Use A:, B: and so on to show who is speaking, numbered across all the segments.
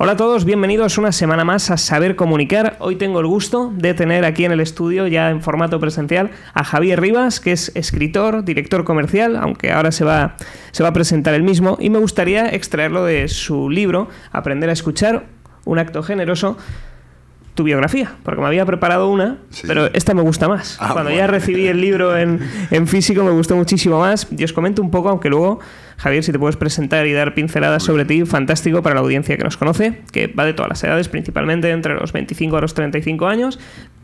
A: Hola a todos, bienvenidos una semana más a Saber Comunicar. Hoy tengo el gusto de tener aquí en el estudio, ya en formato presencial, a Javier Rivas, que es escritor, director comercial, aunque ahora se va, se va a presentar el mismo, y me gustaría extraerlo de su libro, Aprender a escuchar, un acto generoso, tu biografía, porque me había preparado una, pero esta me gusta más.
B: Ah,
A: Cuando
B: bueno.
A: ya recibí el libro en, en físico me gustó muchísimo más. Y os comento un poco, aunque luego, Javier, si te puedes presentar y dar pinceladas sobre ti, fantástico para la audiencia que nos conoce, que va de todas las edades, principalmente entre los 25 a los 35 años.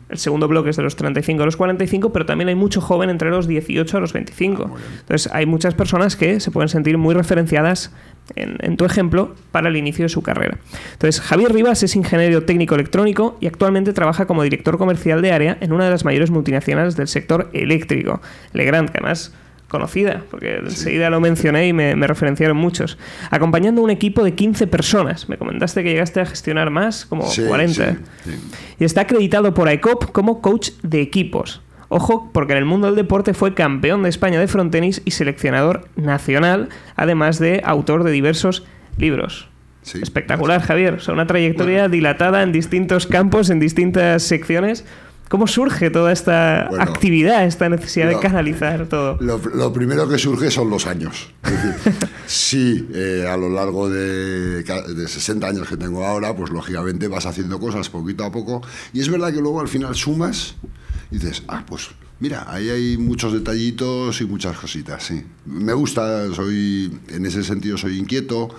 A: El segundo bloque es de los 35 a los 45, pero también hay mucho joven entre los 18 a los 25.
B: muy bien.
A: Entonces, hay muchas personas que se pueden sentir muy referenciadas en, en tu ejemplo para el inicio de su carrera. Entonces, Javier Rivas es ingeniero técnico electrónico y actualmente trabaja como director comercial de área en una de las mayores multinacionales del sector eléctrico, Legrand, que además conocida, porque enseguida lo mencioné y me, me referenciaron muchos, acompañando un equipo de 15 personas. Me comentaste que llegaste a gestionar más, como
B: Sí,
A: 40.
B: sí, sí.
A: Y está acreditado por ICOP como coach de equipos. Ojo, porque en el mundo del deporte fue campeón de España de frontenis y seleccionador nacional, además de autor de diversos libros.
B: Sí.
A: Espectacular, Javier. O sea, una trayectoria dilatada en distintos campos, en distintas secciones. ¿Cómo surge toda esta
B: Bueno,
A: actividad, esta necesidad de
B: lo-
A: canalizar todo?
B: Lo, lo primero que surge son los años. Es decir, sí, eh, a lo largo de, de 60 años que tengo ahora, pues lógicamente vas haciendo cosas poquito a poco. Y es verdad que luego al final sumas y dices, ah, pues mira, ahí hay muchos detallitos y muchas cositas, sí. Me gusta, soy, en ese sentido soy inquieto.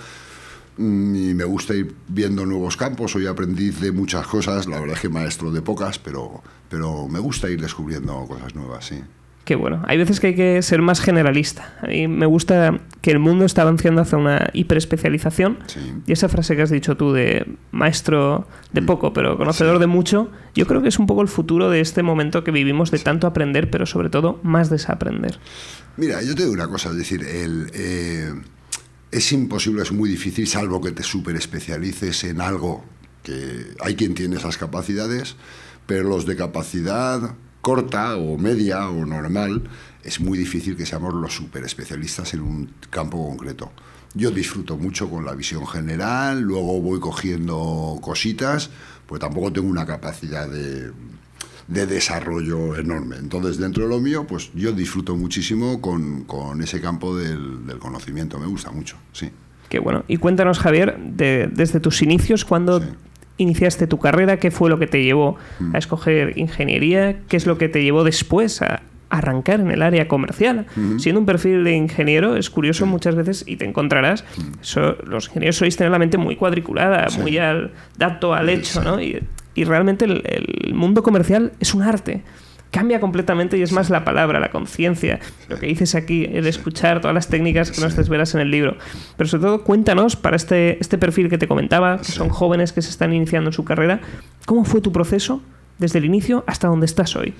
B: mm, Y me gusta ir viendo nuevos campos, soy aprendiz de muchas cosas, la verdad es que maestro de pocas, pero, pero me gusta ir descubriendo cosas nuevas, sí.
A: Qué bueno. Hay veces que hay que ser más generalista. A mí me gusta que el mundo está avanzando hacia una hiperespecialización.
B: Sí.
A: Y esa frase que has dicho tú de maestro de
B: Mm.
A: poco, pero conocedor de mucho, yo creo que es un poco el futuro de este momento que vivimos de tanto aprender, pero sobre todo más desaprender.
B: Mira, yo te digo una cosa, es decir, el, eh, es imposible, es muy difícil, salvo que te super especialices en algo que hay quien tiene esas capacidades, pero los de capacidad corta o media o normal, es muy difícil que seamos los super especialistas en un campo concreto. Yo disfruto mucho con la visión general, luego voy cogiendo cositas, pues tampoco tengo una capacidad de, de desarrollo enorme. Entonces, dentro de lo mío, pues yo disfruto muchísimo con, con ese campo del, del conocimiento, me gusta mucho, sí.
A: Qué bueno. Y cuéntanos, Javier, de- desde tus inicios, cuando
B: Sí.
A: Iniciaste tu carrera, qué fue lo que te llevó
B: Mm.
A: a escoger ingeniería, qué es lo que te llevó después a arrancar en el área comercial. Siendo un perfil de ingeniero, es curioso muchas veces y te encontrarás, so- los ingenieros sois tener la mente muy cuadriculada,
B: Mm. Sí.
A: muy al dato, al hecho,
B: sí.
A: ¿no? Y, y realmente el, el mundo comercial es un arte. Cambia completamente y es más la palabra, la conciencia, lo que dices aquí, el escuchar todas las técnicas que nos desvelas en el libro. Pero sobre todo, cuéntanos para este, este perfil que te comentaba, que son jóvenes que se están iniciando en su carrera, ¿cómo fue tu proceso desde el inicio hasta donde estás hoy?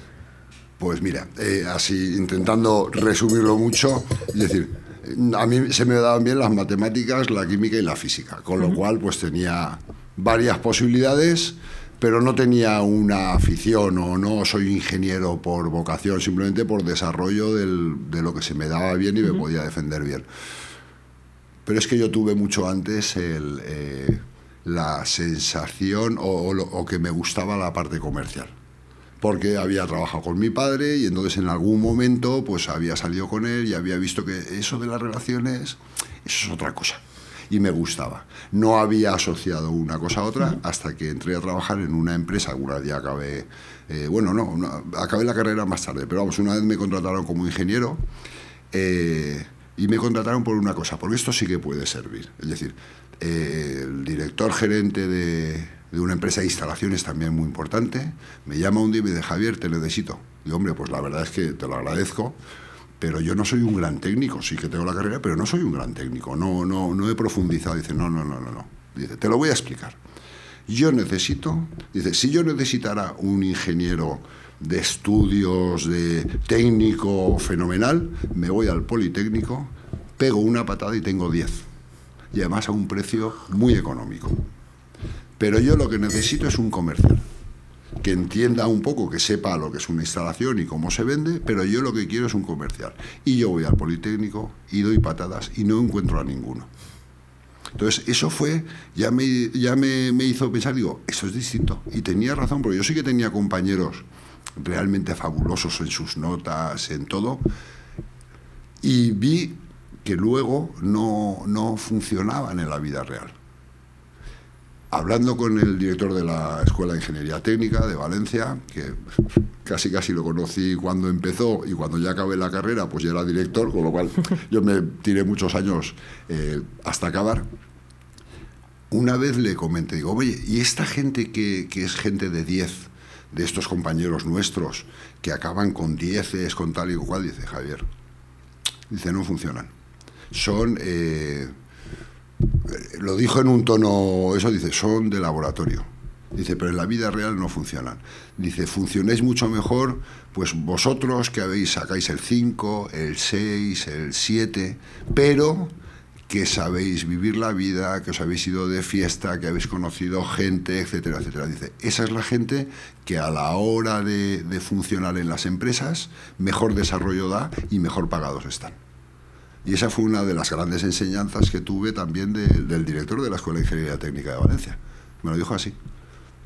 B: Pues mira, eh, así intentando resumirlo mucho, es decir, a mí se me daban bien las matemáticas, la química y la física, con lo cual pues tenía varias posibilidades, pero no tenía una afición o no soy ingeniero por vocación, simplemente por desarrollo del- de lo que se me daba bien y me podía defender bien. Pero es que yo tuve mucho antes el, eh, la sensación o, o o que me gustaba la parte comercial. Porque había trabajado con mi padre y entonces en algún momento pues había salido con él y había visto que eso de las relaciones, eso es otra cosa. Y me gustaba. No había asociado una cosa a otra hasta que entré a trabajar en una empresa. Alguna día acabé, eh, bueno, no, no, acabé la carrera más tarde, pero vamos, una vez me contrataron como ingeniero. Eh, y me contrataron por una cosa, porque esto sí que puede servir. Es decir, eh, el director gerente de, de una empresa de instalaciones también muy importante me llama un día y me dice, Javier, te necesito. Y hombre, pues la verdad es que te lo agradezco, pero yo no soy un gran técnico, sí que tengo la carrera, pero no soy un gran técnico, no, no, no he profundizado. Dice, no, no, no, no, no. Dice, te lo voy a explicar. Yo necesito, dice, si yo necesitara un ingeniero de estudios, de técnico fenomenal, me voy al Politécnico, pego una patada y tengo 10. Y además a un precio muy económico. Pero yo lo que necesito es un comercial que entienda un poco, que sepa lo que es una instalación y cómo se vende, pero yo lo que quiero es un comercial. Y yo voy al Politécnico y doy patadas y no encuentro a ninguno. Entonces, eso fue, ya me, ya me, me hizo pensar, digo, eso es distinto. Y tenía razón, porque yo sí que tenía compañeros realmente fabulosos en sus notas, en todo, y vi que luego no, no funcionaban en la vida real. Hablando con el director de la Escuela de Ingeniería Técnica de Valencia, que casi casi lo conocí cuando empezó y cuando ya acabé la carrera, pues ya era director, con lo cual yo me tiré muchos años eh, hasta acabar. Una vez le comenté, digo, oye, ¿y esta gente que, que es gente de 10, de estos compañeros nuestros, que acaban con 10, con tal y cual? Dice Javier, dice, no funcionan son, eh, lo dijo en un tono, eso dice, son de laboratorio. Dice, pero en la vida real no funcionan. Dice, funcionáis mucho mejor, pues vosotros que habéis, sacáis el 5, el 6, el 7, pero que sabéis vivir la vida, que os habéis ido de fiesta, que habéis conocido gente, etcétera, etcétera. Dice, esa es la gente que a la hora de, de funcionar en las empresas mejor desarrollo da y mejor pagados están. Y esa fue una de las grandes enseñanzas que tuve también del director de la Escuela de Ingeniería Técnica de Valencia. Me lo dijo así.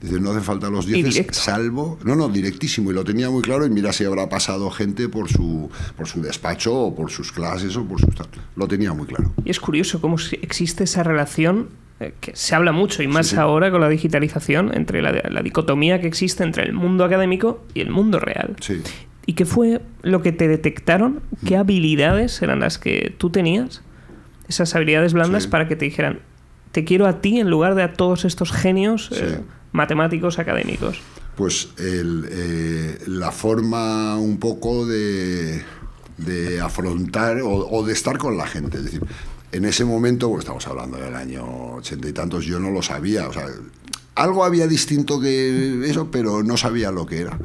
B: Dice, no hace falta los 10, salvo... No, no, directísimo, y lo tenía muy claro, y mira si habrá pasado gente por su, por su despacho, o por sus clases, o por sus... Lo tenía muy claro.
A: Y es curioso cómo existe esa relación, eh, que se habla mucho, y más ahora con la digitalización, entre la, la, dicotomía que existe entre el mundo académico y el mundo real.
B: Sí.
A: ¿Y qué fue lo que te detectaron? ¿Qué habilidades eran las que tú tenías? Esas habilidades blandas para que te dijeran, te quiero a ti en lugar de a todos estos genios eh, matemáticos académicos.
B: Pues eh, la forma un poco de, afrontar o, de estar con la gente. Es decir, en ese momento, pues estamos hablando del año ochenta y tantos, yo no lo sabía. O sea, algo había distinto que eso, pero no sabía lo que era.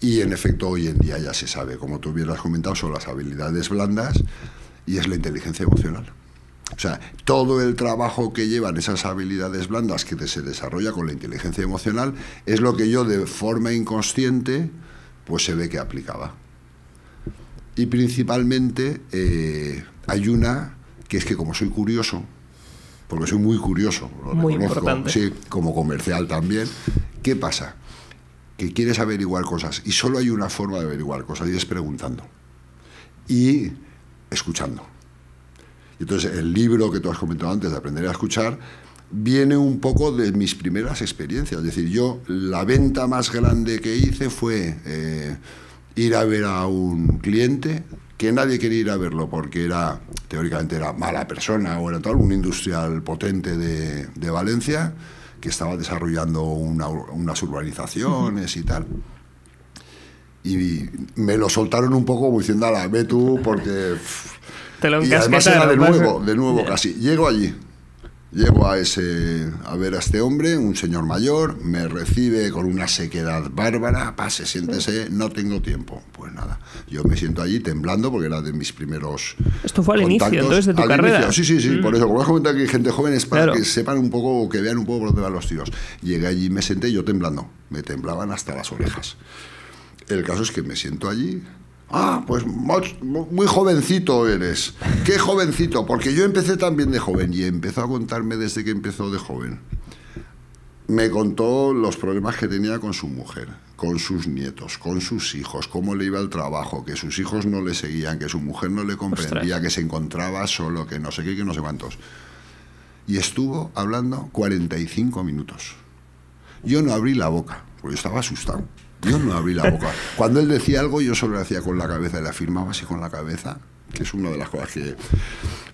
B: Y en efecto hoy en día ya se sabe, como tú hubieras comentado, son las habilidades blandas y es la inteligencia emocional. O sea, todo el trabajo que llevan esas habilidades blandas que se desarrolla con la inteligencia emocional es lo que yo de forma inconsciente pues se ve que aplicaba. Y principalmente eh, hay una que es que como soy curioso, porque soy muy curioso,
A: muy importante.
B: sí, como comercial también, ¿qué pasa? Que quieres averiguar cosas y solo hay una forma de averiguar cosas y es preguntando y escuchando. Y entonces el libro que tú has comentado antes de aprender a escuchar viene un poco de mis primeras experiencias. Es decir, yo la venta más grande que hice fue eh, ir a ver a un cliente que nadie quería ir a verlo porque era, teóricamente era mala persona o era tal, un industrial potente de, de Valencia que estaba desarrollando unas urbanizaciones y tal. Y me lo soltaron un poco como diciendo, ala, ve tú, porque...
A: Te lo
B: y además era de nuevo, de nuevo casi. Llego allí, Llego a, ese, a ver a este hombre, un señor mayor, me recibe con una sequedad bárbara, pase, siéntese, no tengo tiempo. Pues nada, yo me siento allí temblando porque era de mis primeros.
A: Esto fue al inicio, entonces, de tu carrera.
B: Sí, sí, sí, por mm. eso, como has comentado que hay gente joven es para que sepan un poco, que vean un poco por dónde van los tiros. Llegué allí, me senté yo temblando, me temblaban hasta las orejas. El caso es que me siento allí, Ah, pues muy jovencito eres. Qué jovencito, porque yo empecé también de joven y empezó a contarme desde que empezó de joven. Me contó los problemas que tenía con su mujer, con sus nietos, con sus hijos, cómo le iba al trabajo, que sus hijos no le seguían, que su mujer no le comprendía, que se encontraba solo, que no sé qué, que no sé cuántos. Y estuvo hablando 45 minutos. Yo no abrí la boca, porque estaba asustado. Yo no abrí la boca. Cuando él decía algo, yo solo le hacía con la cabeza, le afirmaba así con la cabeza, que es una de las cosas que...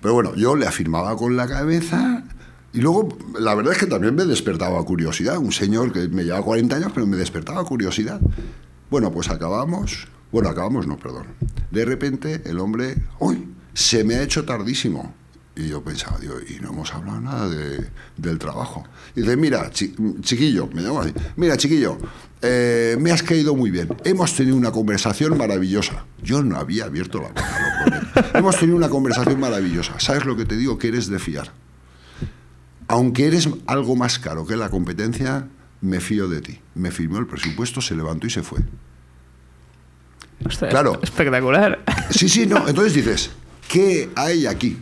B: Pero bueno, yo le afirmaba con la cabeza y luego, la verdad es que también me despertaba curiosidad. Un señor que me llevaba 40 años, pero me despertaba curiosidad. Bueno, pues acabamos... Bueno, acabamos, no, perdón. De repente, el hombre, ¡uy! Se me ha hecho tardísimo. Y yo pensaba, digo, y no hemos hablado nada de, del trabajo. Y dice, mira, chiquillo, me llamo así, mira, chiquillo, eh, me has caído muy bien. Hemos tenido una conversación maravillosa. Yo no había abierto la boca, Hemos tenido una conversación maravillosa. ¿Sabes lo que te digo? Que eres de fiar. Aunque eres algo más caro que la competencia, me fío de ti. Me firmó el presupuesto, se levantó y se fue.
A: claro. Espectacular.
B: Sí, sí, no. Entonces dices, ¿qué hay aquí?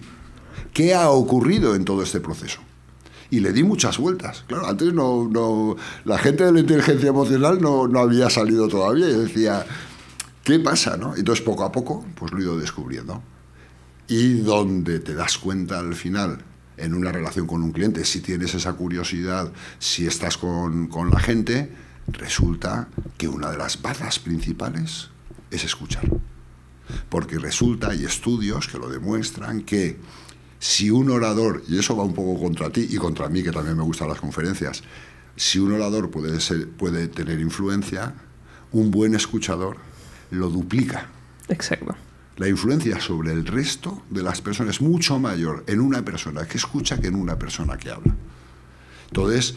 B: ¿Qué ha ocurrido en todo este proceso? Y le di muchas vueltas. Claro, antes no, no la gente de la inteligencia emocional no, no había salido todavía. Yo decía, ¿qué pasa? No? Entonces, poco a poco, pues lo he ido descubriendo. Y donde te das cuenta al final, en una relación con un cliente, si tienes esa curiosidad, si estás con, con la gente, resulta que una de las bazas principales es escuchar. Porque resulta, hay estudios que lo demuestran, que si un orador, y eso va un poco contra ti y contra mí, que también me gustan las conferencias, si un orador puede, ser, puede tener influencia, un buen escuchador lo duplica.
A: Exacto.
B: La influencia sobre el resto de las personas es mucho mayor en una persona que escucha que en una persona que habla. Entonces,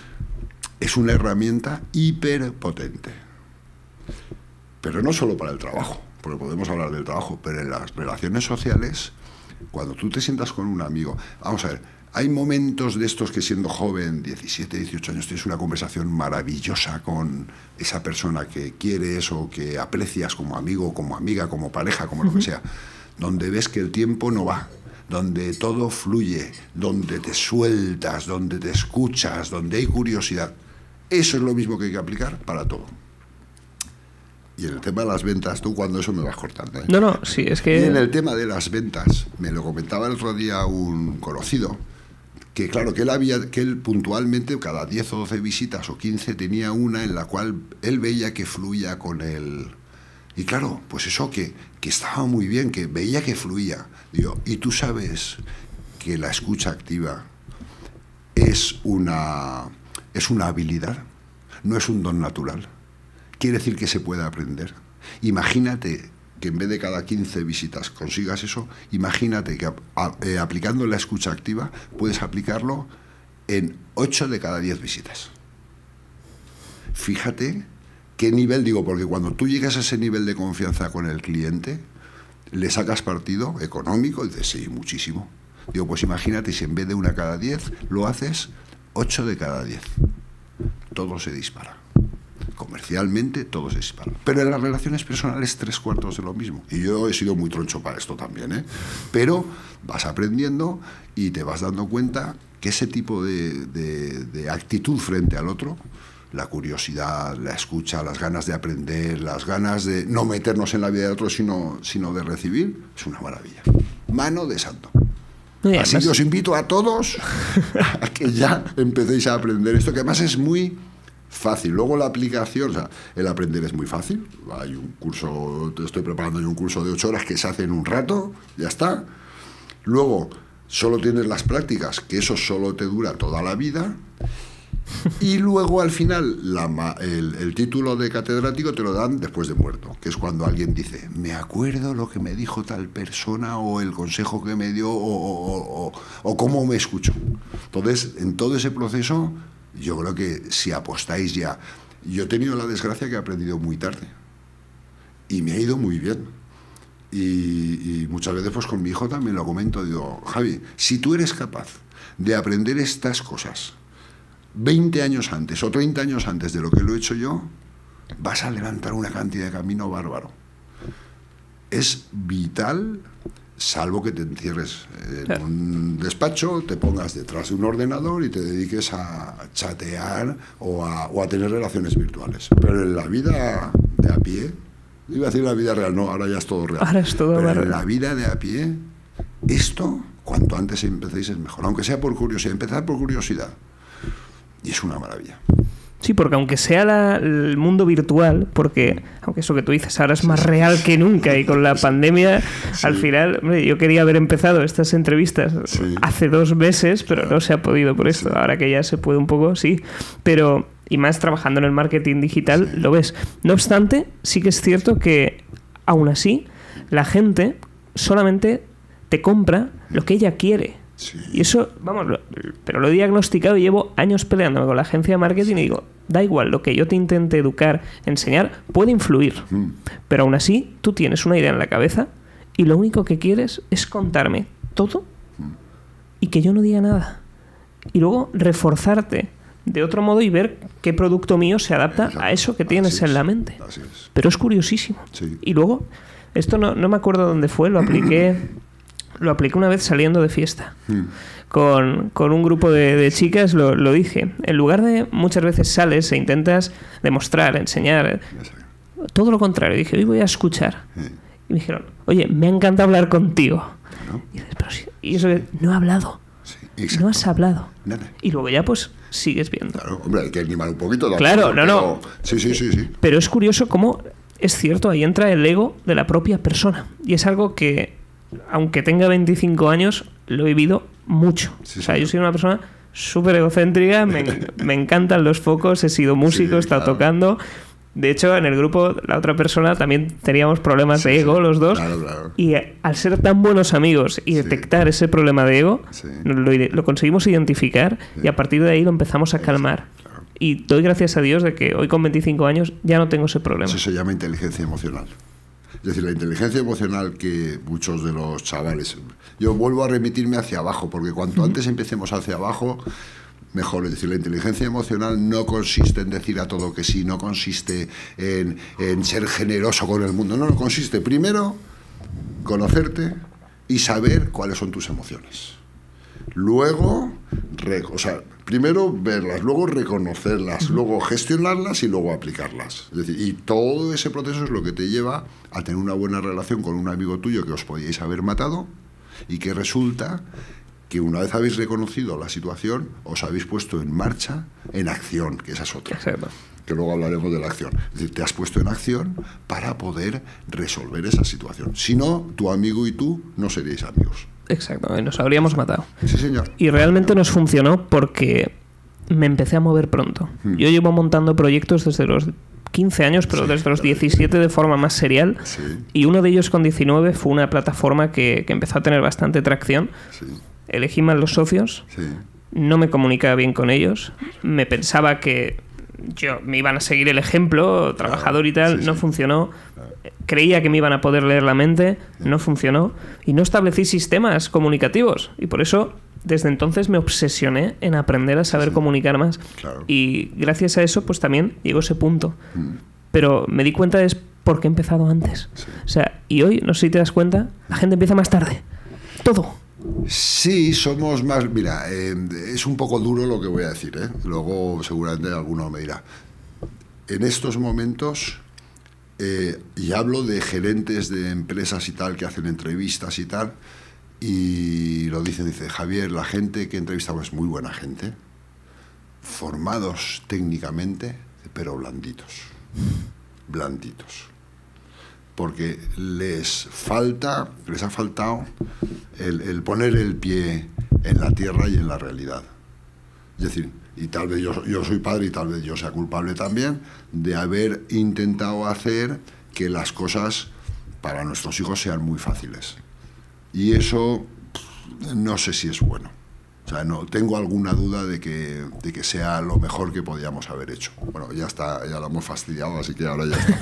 B: es una herramienta hiperpotente. Pero no solo para el trabajo, porque podemos hablar del trabajo, pero en las relaciones sociales, cuando tú te sientas con un amigo, vamos a ver, hay momentos de estos que siendo joven, 17, 18 años, tienes una conversación maravillosa con esa persona que quieres o que aprecias como amigo, como amiga, como pareja, como lo que sea, donde ves que el tiempo no va, donde todo fluye, donde te sueltas, donde te escuchas, donde hay curiosidad. Eso es lo mismo que hay que aplicar para todo. Y en el tema de las ventas, tú cuando eso me vas cortando. ¿eh?
A: No, no, sí, es que...
B: Y en el tema de las ventas, me lo comentaba el otro día un conocido, que claro, que él había, que él puntualmente cada 10 o 12 visitas o 15 tenía una en la cual él veía que fluía con él. Y claro, pues eso que, que estaba muy bien, que veía que fluía. Digo, y tú sabes que la escucha activa es una, es una habilidad, no es un don natural. Quiere decir que se puede aprender. Imagínate que en vez de cada 15 visitas consigas eso, imagínate que eh, aplicando la escucha activa puedes aplicarlo en 8 de cada 10 visitas. Fíjate qué nivel, digo, porque cuando tú llegas a ese nivel de confianza con el cliente, le sacas partido económico y dices, sí, muchísimo. Digo, pues imagínate si en vez de una cada 10 lo haces 8 de cada 10. Todo se dispara comercialmente todo se dispara. Pero en las relaciones personales tres cuartos de lo mismo. Y yo he sido muy troncho para esto también, ¿eh? Pero vas aprendiendo y te vas dando cuenta que ese tipo de, de, actitud frente al otro, la curiosidad, la escucha, las ganas de aprender, las ganas de no meternos en la vida del otro, sino, sino de recibir, es una maravilla. Mano de santo. Así que os invito a todos a que ya empecéis a aprender esto, que además es muy fácil. Luego la aplicación, o sea, el aprender es muy fácil. Hay un curso, estoy preparando un curso de ocho horas que se hace en un rato, ya está. Luego solo tienes las prácticas, que eso solo te dura toda la vida. Y luego al final el, título de catedrático te lo dan después de muerto, que es cuando alguien dice, me acuerdo lo que me dijo tal persona o el consejo que me dio o, o cómo me escuchó. Entonces, en todo ese proceso yo creo que si apostáis ya... Yo he tenido la desgracia que he aprendido muy tarde y me ha ido muy bien. Y, muchas veces pues con mi hijo también lo comento, digo, Javi, si tú eres capaz de aprender estas cosas 20 años antes o 30 años antes de lo que lo he hecho yo, vas a levantar una cantidad de camino bárbaro. Es vital salvo que te encierres en un despacho, te pongas detrás de un ordenador y te dediques a chatear o a, o a, tener relaciones virtuales. Pero en la vida de a pie, iba a decir la vida real, no, ahora ya es todo real.
A: Ahora es todo
B: Pero en la vida de a pie, esto, cuanto antes empecéis es mejor, aunque sea por curiosidad, empezar por curiosidad. Y es una maravilla.
A: Sí, porque aunque sea el mundo virtual, porque aunque eso que tú dices ahora es más real que nunca y con la pandemia, al final, yo quería haber empezado estas entrevistas hace dos meses, pero no se ha podido por esto. Ahora que ya se puede un poco, sí. Pero, y más trabajando en el marketing digital, lo ves. No obstante, sí que es cierto que aún así, la gente solamente te compra lo que ella quiere. Y eso, vamos, pero lo he diagnosticado y llevo años peleándome con la agencia de marketing y digo, da igual, lo que yo te intente educar, enseñar, puede influir. Mm. Pero aún así, tú tienes una idea en la cabeza y lo único que quieres es contarme todo mm. y que yo no diga nada. Y luego reforzarte de otro modo y ver qué producto mío se adapta a eso que tienes en la mente. Pero es curiosísimo. Y luego, esto no, no me acuerdo dónde fue, lo apliqué lo apliqué una vez saliendo de fiesta.
B: Mm.
A: Con, con un grupo de, de chicas lo, lo dije. En lugar de muchas veces sales e intentas demostrar, enseñar, todo lo contrario. Dije, hoy voy a escuchar.
B: Sí.
A: Y me dijeron, oye, me encanta hablar contigo.
B: Claro.
A: Y dices, pero si- y eso que no he hablado.
B: Sí,
A: No has hablado.
B: Nada.
A: Y luego ya pues sigues viendo.
B: Claro, hombre, hay que animar un poquito.
A: Claro, no, no.
B: Sí, sí, sí, sí.
A: Pero es curioso cómo es cierto, ahí entra el ego de la propia persona. Y es algo que, aunque tenga 25 años, lo he vivido mucho.
B: Sí,
A: o sea,
B: señor.
A: yo soy una persona súper egocéntrica, me, me encantan los focos, he sido músico,
B: Sí,
A: he estado
B: claro.
A: tocando. De hecho, en el grupo, la otra persona también teníamos problemas
B: Sí,
A: de ego,
B: sí.
A: los dos.
B: Claro, claro.
A: Y eh, al ser tan buenos amigos y
B: Sí.
A: detectar ese problema de ego,
B: Sí.
A: lo, lo conseguimos identificar y a partir de ahí lo empezamos a calmar. Y doy gracias a Dios de que hoy con 25 años ya no tengo ese problema.
B: Eso se llama inteligencia emocional. Es decir, la inteligencia emocional que muchos de los chavales... Yo vuelvo a remitirme hacia abajo, porque cuanto antes empecemos hacia abajo, mejor. Es decir, la inteligencia emocional no consiste en decir a todo que sí, no consiste en, en ser generoso con el mundo. No, no consiste primero conocerte y saber cuáles son tus emociones. Luego, re- o sea, primero verlas, luego reconocerlas, luego gestionarlas y luego aplicarlas. Es decir, y todo ese proceso es lo que te lleva a tener una buena relación con un amigo tuyo que os podíais haber matado y que resulta que una vez habéis reconocido la situación, os habéis puesto en marcha, en acción, que esa es otra
A: Exacto.
B: que luego hablaremos de la acción. Es decir, te has puesto en acción para poder resolver esa situación. Si no, tu amigo y tú no seríais amigos.
A: Exacto, y nos habríamos matado.
B: Sí, señor.
A: Y realmente nos funcionó porque me empecé a mover pronto.
B: Hmm.
A: Yo llevo montando proyectos desde los 15 años, pero
B: Sí,
A: desde los
B: claro.
A: 17 de forma más serial.
B: Sí,
A: Y uno de ellos con 19 fue una plataforma que, que empezó a tener bastante tracción.
B: sí,
A: Elegí mal los socios,
B: sí.
A: no me comunicaba bien con ellos, me pensaba que yo me iban a seguir el ejemplo, trabajador y tal,
B: sí,
A: no
B: sí.
A: funcionó. Creía que me iban a poder leer la mente, no funcionó. Y no establecí sistemas comunicativos. Y por eso, desde entonces me obsesioné en aprender a saber comunicar más.
B: Claro.
A: Y gracias a eso, pues también llegó ese punto.
B: Mm,
A: Pero me di cuenta es por qué he empezado antes. O sea, y hoy, no sé si te das cuenta, la gente empieza más tarde. Todo.
B: Sí, somos más. Mira, eh, es un poco duro lo que voy a decir, ¿eh? Luego seguramente alguno me dirá. En estos momentos, eh, y hablo de gerentes de empresas y tal que hacen entrevistas y tal, y lo dicen, dice Javier, la gente que entrevistamos es muy buena gente, formados técnicamente, pero blanditos. Blanditos porque les falta, les ha faltado el, el poner el pie en la tierra y en la realidad. Es decir, y tal vez yo, yo soy padre y tal vez yo sea culpable también de haber intentado hacer que las cosas para nuestros hijos sean muy fáciles. Y eso no sé si es bueno. O sea, no tengo alguna duda de que, de que sea lo mejor que podíamos haber hecho. Bueno, ya está, ya lo hemos fastidiado, así que ahora ya está.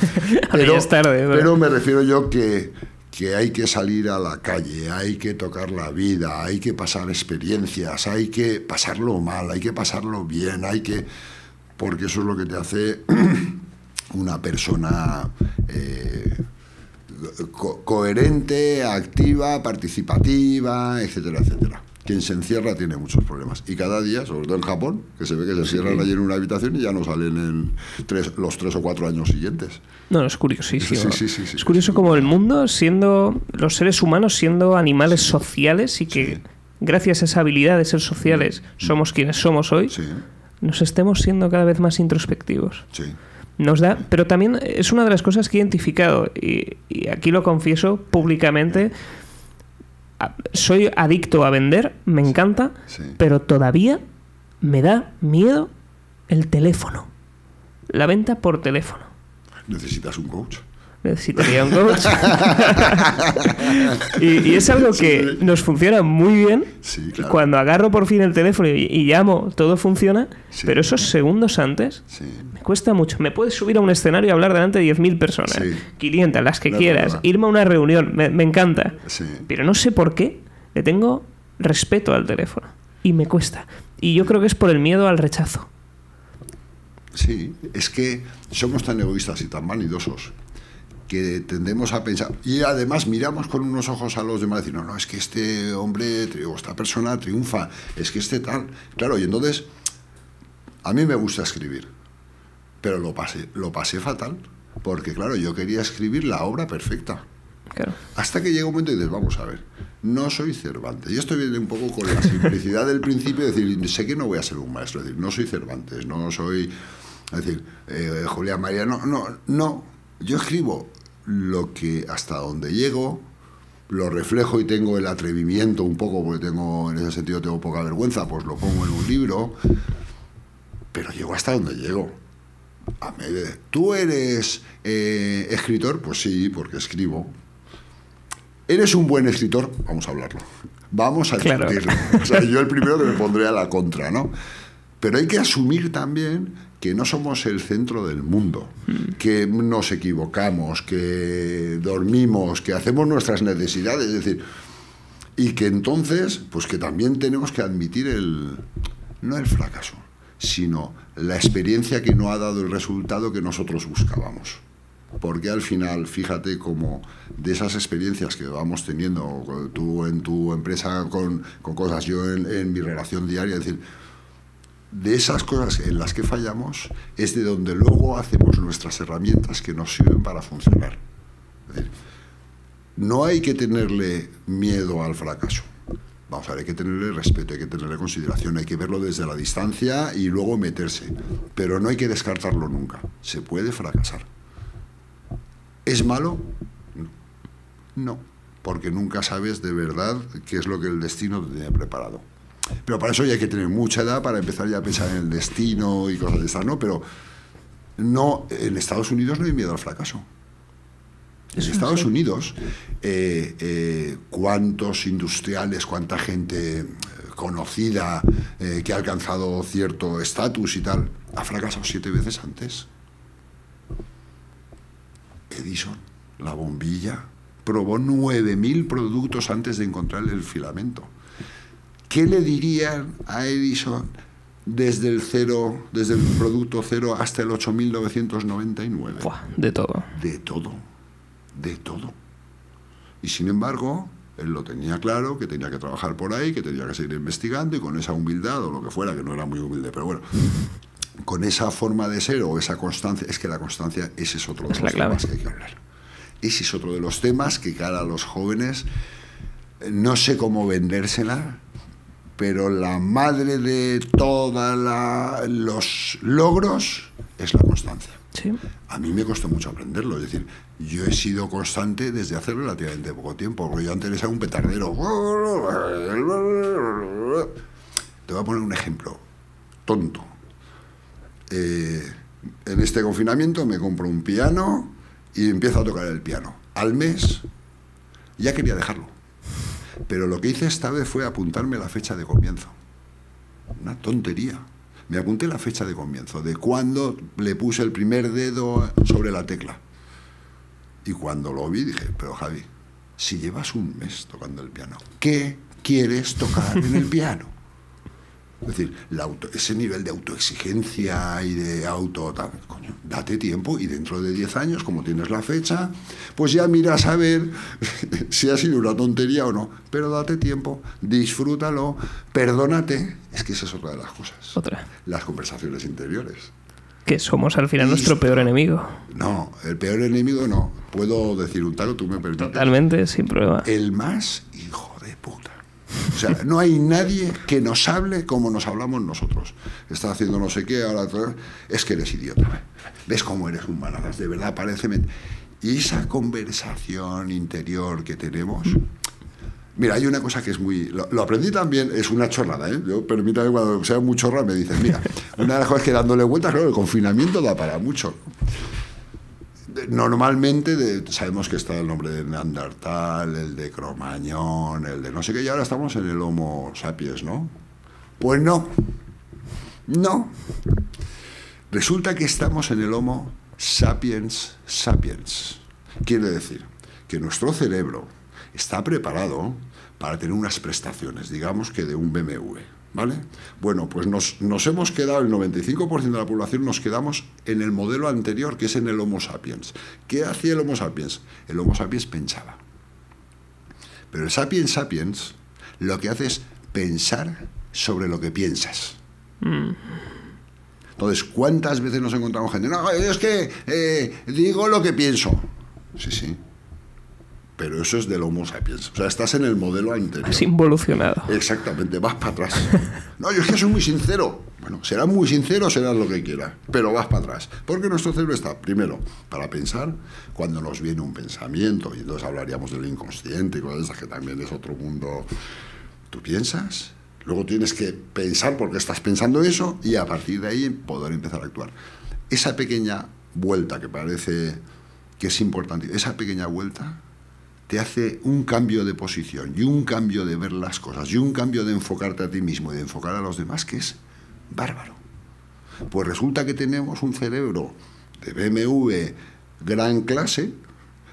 A: Es tarde, pero-
B: pero me refiero yo que, que hay que salir a la calle, hay que tocar la vida, hay que pasar experiencias, hay que pasarlo mal, hay que pasarlo bien, hay que... Porque eso es lo que te hace una persona eh, co- coherente, activa, participativa, etcétera, etcétera. Quien se encierra tiene muchos problemas. Y cada día, sobre todo en Japón, que se ve que se encierran allí en una habitación y ya no salen en tres- los tres o cuatro años siguientes.
A: No, es curiosísimo.
B: Sí, sí, sí, sí,
A: es
B: sí.
A: curioso como el mundo, siendo los seres humanos, siendo animales sociales y que
B: Sí.
A: gracias a esa habilidad de ser sociales somos quienes somos hoy,
B: Sí,
A: nos estemos siendo cada vez más introspectivos.
B: sí.
A: Nos da, pero también es una de las cosas que he identificado y, y aquí lo confieso públicamente. Soy adicto a vender, me encanta,
B: Sí.
A: pero todavía me da miedo el teléfono. La venta por teléfono.
B: Necesitas un coach.
A: Necesitaría un coach. y, y es algo que nos funciona muy bien.
B: Sí, claro.
A: Cuando agarro por fin el teléfono y, y llamo, todo funciona.
B: Sí.
A: Pero esos segundos antes
B: Sí.
A: me cuesta mucho. Me puedes subir a un escenario y hablar delante de 10.000 personas,
B: Sí.
A: 500, las que quieras, irme a una reunión, me, me encanta. Pero no sé por qué le tengo respeto al teléfono. Y me cuesta. Y yo creo que es por el miedo al rechazo.
B: Sí, es que somos tan egoístas y tan vanidosos que tendemos a pensar, y además miramos con unos ojos a los demás y decir, no, no, es que este hombre o esta persona triunfa, es que este tal. Claro, y entonces, a mí me gusta escribir, pero lo pasé, lo pasé fatal, porque claro, yo quería escribir la obra perfecta. Hasta que llega un momento y dices, vamos a ver, no soy Cervantes. Y esto viene un poco con la simplicidad del principio, es decir, sé que no voy a ser un maestro, es decir, no soy Cervantes, no soy, es decir, eh, Julián María, no, no, no, yo escribo lo que hasta donde llego, lo reflejo y tengo el atrevimiento un poco, porque tengo, en ese sentido tengo poca vergüenza, pues lo pongo en un libro, pero llego hasta donde llego. A ¿Tú eres eh, escritor? Pues sí, porque escribo, ¿Eres un buen escritor? Vamos a hablarlo. Vamos a discutirlo. O sea, yo el primero que me pondré a la contra, ¿no? Pero hay que asumir también que no somos el centro del mundo, mm. que nos equivocamos, que dormimos, que hacemos nuestras necesidades, es decir, y que entonces, pues que también tenemos que admitir el, no el fracaso, sino la experiencia que no ha dado el resultado que nosotros buscábamos porque al final, fíjate cómo de esas experiencias que vamos teniendo, tú en tu empresa con, cosas, yo en, mi relación diaria, es decir, de esas cosas en las que fallamos es de donde luego hacemos nuestras herramientas que nos sirven para funcionar. no hay que tenerle miedo al fracaso. Vamos a ver, hay que tenerle respeto, hay que tenerle consideración, hay que verlo desde la distancia y luego meterse. Pero no hay que descartarlo nunca. Se puede fracasar. ¿Es malo? No, porque nunca sabes de verdad qué es lo que el destino te tiene preparado. Pero para eso ya hay que tener mucha edad para empezar ya a pensar en el destino y cosas de estas, ¿no? Pero no, en Estados Unidos no hay miedo al fracaso. En Estados Unidos, eh, eh, ¿cuántos industriales, cuánta gente eh, conocida que ha alcanzado cierto estatus y tal, ha fracasado siete veces antes? Edison, la bombilla, probó 9.000 productos antes de encontrar el filamento. ¿Qué le dirían a Edison desde el cero, desde el producto cero hasta el 8.999?
A: De todo.
B: De todo. De todo. Y sin embargo, él lo tenía claro, que tenía que trabajar por ahí, que tenía que seguir investigando y con esa humildad o lo que fuera, que no era muy humilde, pero bueno, con esa forma de ser o esa constancia, es que la constancia, ese es otro de los temas que hay que hablar. Ese es otro de los temas que cara a los jóvenes, no sé cómo vendérsela, pero la madre de todos los logros es la constancia. A mí me costó mucho aprenderlo, es decir, yo he sido constante desde hace relativamente poco tiempo, porque yo antes era un petardero. Te voy a poner un ejemplo tonto eh, en este confinamiento me compro un piano y empiezo a tocar el piano. Al mes ya quería dejarlo. Pero lo que hice esta vez fue apuntarme la fecha de comienzo. Una tontería. Me apunté la fecha de comienzo, de cuando le puse el primer dedo sobre la tecla. Y cuando lo vi dije, pero Javi, si llevas un mes tocando el piano, ¿qué quieres tocar en el piano? Es decir, ese nivel de autoexigencia y de auto... Coño, date tiempo y dentro de 10 años, como tienes la fecha, pues ya miras a ver si ha sido una tontería o no. Pero date tiempo, disfrútalo, perdónate. Es que esa es otra de las cosas.
A: Otra.
B: Las conversaciones interiores.
A: Que somos al final nuestro peor enemigo.
B: No, el peor enemigo no. Puedo decir un tal tú me permites.
A: Totalmente, sin prueba.
B: El más hijo de puta. O sea, no hay nadie que nos hable como nos hablamos nosotros. Está haciendo no sé qué, ahora es que eres idiota. ¿Ves cómo eres un? De verdad, parece... Y esa conversación interior que tenemos... Mira, hay una cosa que es muy... Lo, aprendí también, es una chorrada, ¿eh? Yo, permítame, cuando sea muy chorra, me dicen, mira, una de las cosas que dándole vueltas, claro, el confinamiento da para mucho normalmente sabemos que está el nombre de Neandertal, el de Cromañón, el de no sé qué, y ahora estamos en el Homo sapiens, ¿no? Pues no, no. Resulta que estamos en el Homo sapiens sapiens. Quiere decir que nuestro cerebro está preparado para tener unas prestaciones, digamos que de un BMW. ¿Vale? Bueno, pues nos, nos hemos quedado, el 95% de la población nos quedamos en el modelo anterior, que es en el Homo sapiens. ¿Qué hacía el Homo sapiens? El Homo sapiens pensaba. Pero el sapiens sapiens lo que hace es pensar sobre lo que piensas. Entonces, ¿cuántas veces nos encontramos gente? No, es que eh, digo lo que pienso. Sí, sí. Pero eso es del Homo sapiens. O sea, estás en el modelo anterior.
A: Has involucionado.
B: Exactamente, vas para atrás. No, yo es que soy muy sincero. Bueno, serás muy sincero, serás lo que quieras, pero vas para atrás. Porque nuestro cerebro está, primero, para pensar, cuando nos viene un pensamiento, y entonces hablaríamos del inconsciente y cosas esas, que también es otro mundo. Tú piensas, luego tienes que pensar porque estás pensando eso, y a partir de ahí poder empezar a actuar. Esa pequeña vuelta que parece que es importante, esa pequeña vuelta te hace un cambio de posición y un cambio de ver las cosas y un cambio de enfocarte a ti mismo y de enfocar a los demás que es bárbaro. Pues resulta que tenemos un cerebro de BMW gran clase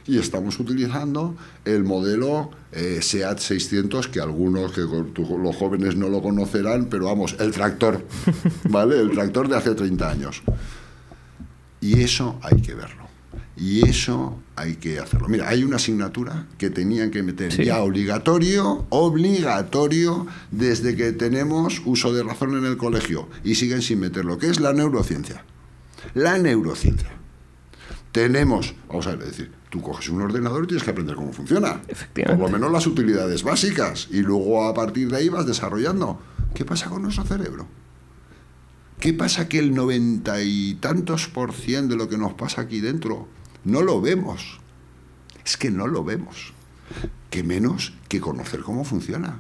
B: y estamos utilizando el modelo eh, SEAT 600 que algunos que los jóvenes no lo conocerán, pero vamos, el tractor, ¿vale? El tractor de hace 30 años. Y eso hay que verlo. Y eso hay que hacerlo. Mira, hay una asignatura que tenían que meter
A: Sí.
B: ya obligatorio, obligatorio, desde que tenemos uso de razón en el colegio y siguen sin meterlo, que es la neurociencia. La neurociencia. Tenemos, vamos a ver, es decir, tú coges un ordenador y tienes que aprender cómo funciona.
A: Efectivamente.
B: Por lo menos las utilidades básicas. Y luego a partir de ahí vas desarrollando. ¿Qué pasa con nuestro cerebro? ¿Qué pasa que el noventa y tantos por cien de lo que nos pasa aquí dentro no lo vemos? Es que no lo vemos. Que menos que conocer cómo funciona.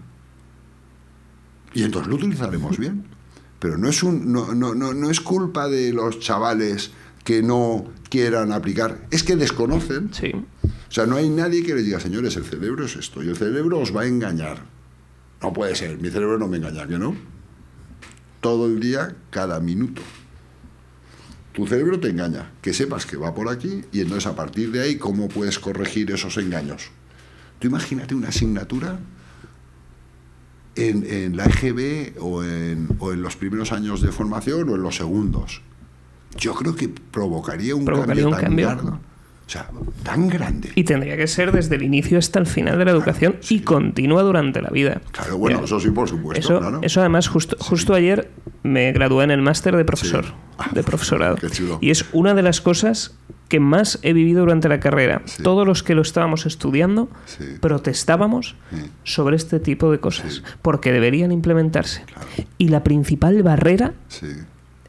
B: Y entonces lo utilizaremos bien. Pero no es, un, no, no, no, no es culpa de los chavales que no quieran aplicar. Es que desconocen.
A: Sí.
B: O sea, no hay nadie que les diga, señores, el cerebro es esto y el cerebro os va a engañar. No puede ser, mi cerebro no me engaña, ¿que no? Todo el día, cada minuto. Tu cerebro te engaña, que sepas que va por aquí y entonces a partir de ahí, ¿cómo puedes corregir esos engaños? Tú imagínate una asignatura en, en la EGB o en, o en los primeros años de formación o en los segundos. Yo creo que provocaría un
A: Provocaría
B: cambio
A: un
B: tan
A: cambio.
B: O sea, tan grande.
A: Y tendría que ser desde el inicio hasta el final de la educación
B: sí.
A: y continúa durante la vida.
B: Claro, bueno,
A: Mira,
B: eso sí, por supuesto.
A: Eso,
B: claro.
A: eso además, justo, justo ayer me gradué en el máster de profesor,
B: Sí. Ah,
A: de profesorado.
B: qué chulo.
A: Y es una de las cosas que más he vivido durante la carrera. Todos los que lo estábamos estudiando protestábamos sobre este tipo de cosas, porque deberían implementarse.
B: Claro.
A: Y la principal barrera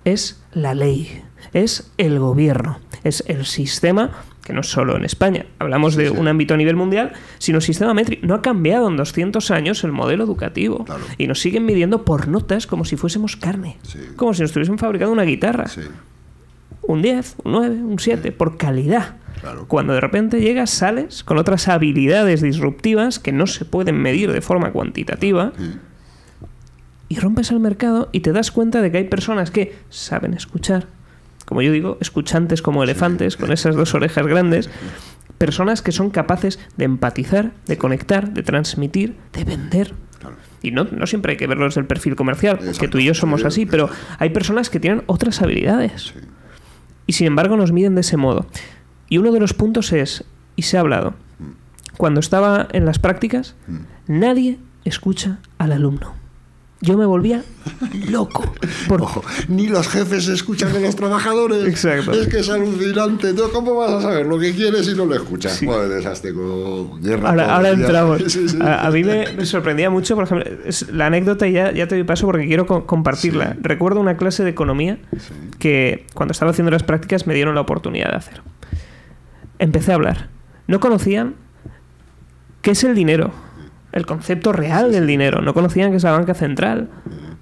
A: es la ley, es el gobierno, es el sistema, que no es solo en España, hablamos de
B: sí.
A: un ámbito a nivel mundial, sino el sistema métrico. No ha cambiado en 200 años el modelo educativo.
B: Claro.
A: Y nos siguen midiendo por notas como si fuésemos carne.
B: Sí.
A: Como si nos estuviesen fabricando una guitarra. Un 10, un 9, un 7, por calidad.
B: Claro.
A: Cuando de repente llegas, sales con otras habilidades disruptivas que no se pueden medir de forma cuantitativa y rompes el mercado y te das cuenta de que hay personas que saben escuchar, como yo digo, escuchantes como elefantes, con esas dos orejas grandes, personas que son capaces de empatizar, de conectar, de transmitir, de vender. Y no, no siempre hay que verlos del perfil comercial, que tú y yo somos
B: Sí,
A: así, pero hay personas que tienen otras habilidades y sin embargo nos miden de ese modo. Y uno de los puntos es, y se ha hablado, cuando estaba en las prácticas,
B: Mm.
A: nadie escucha al alumno. Yo me volvía loco. Por,
B: Ojo, ni los jefes escuchan a los trabajadores.
A: Exacto.
B: Es que es alucinante. ¿Tú ¿Cómo vas a saber lo que quieres si no lo escuchas?
A: Sí.
B: Joder, desastre con guerra.
A: Ahora, entramos.
B: Sí, sí.
A: A, a mí me, me sorprendía mucho, por ejemplo, es la anécdota ya, ya te doy paso porque quiero co- compartirla. Recuerdo una clase de economía que cuando estaba haciendo las prácticas me dieron la oportunidad de hacer. Empecé a hablar. No conocían qué es el dinero, el concepto real del dinero. No conocían qué es la banca central.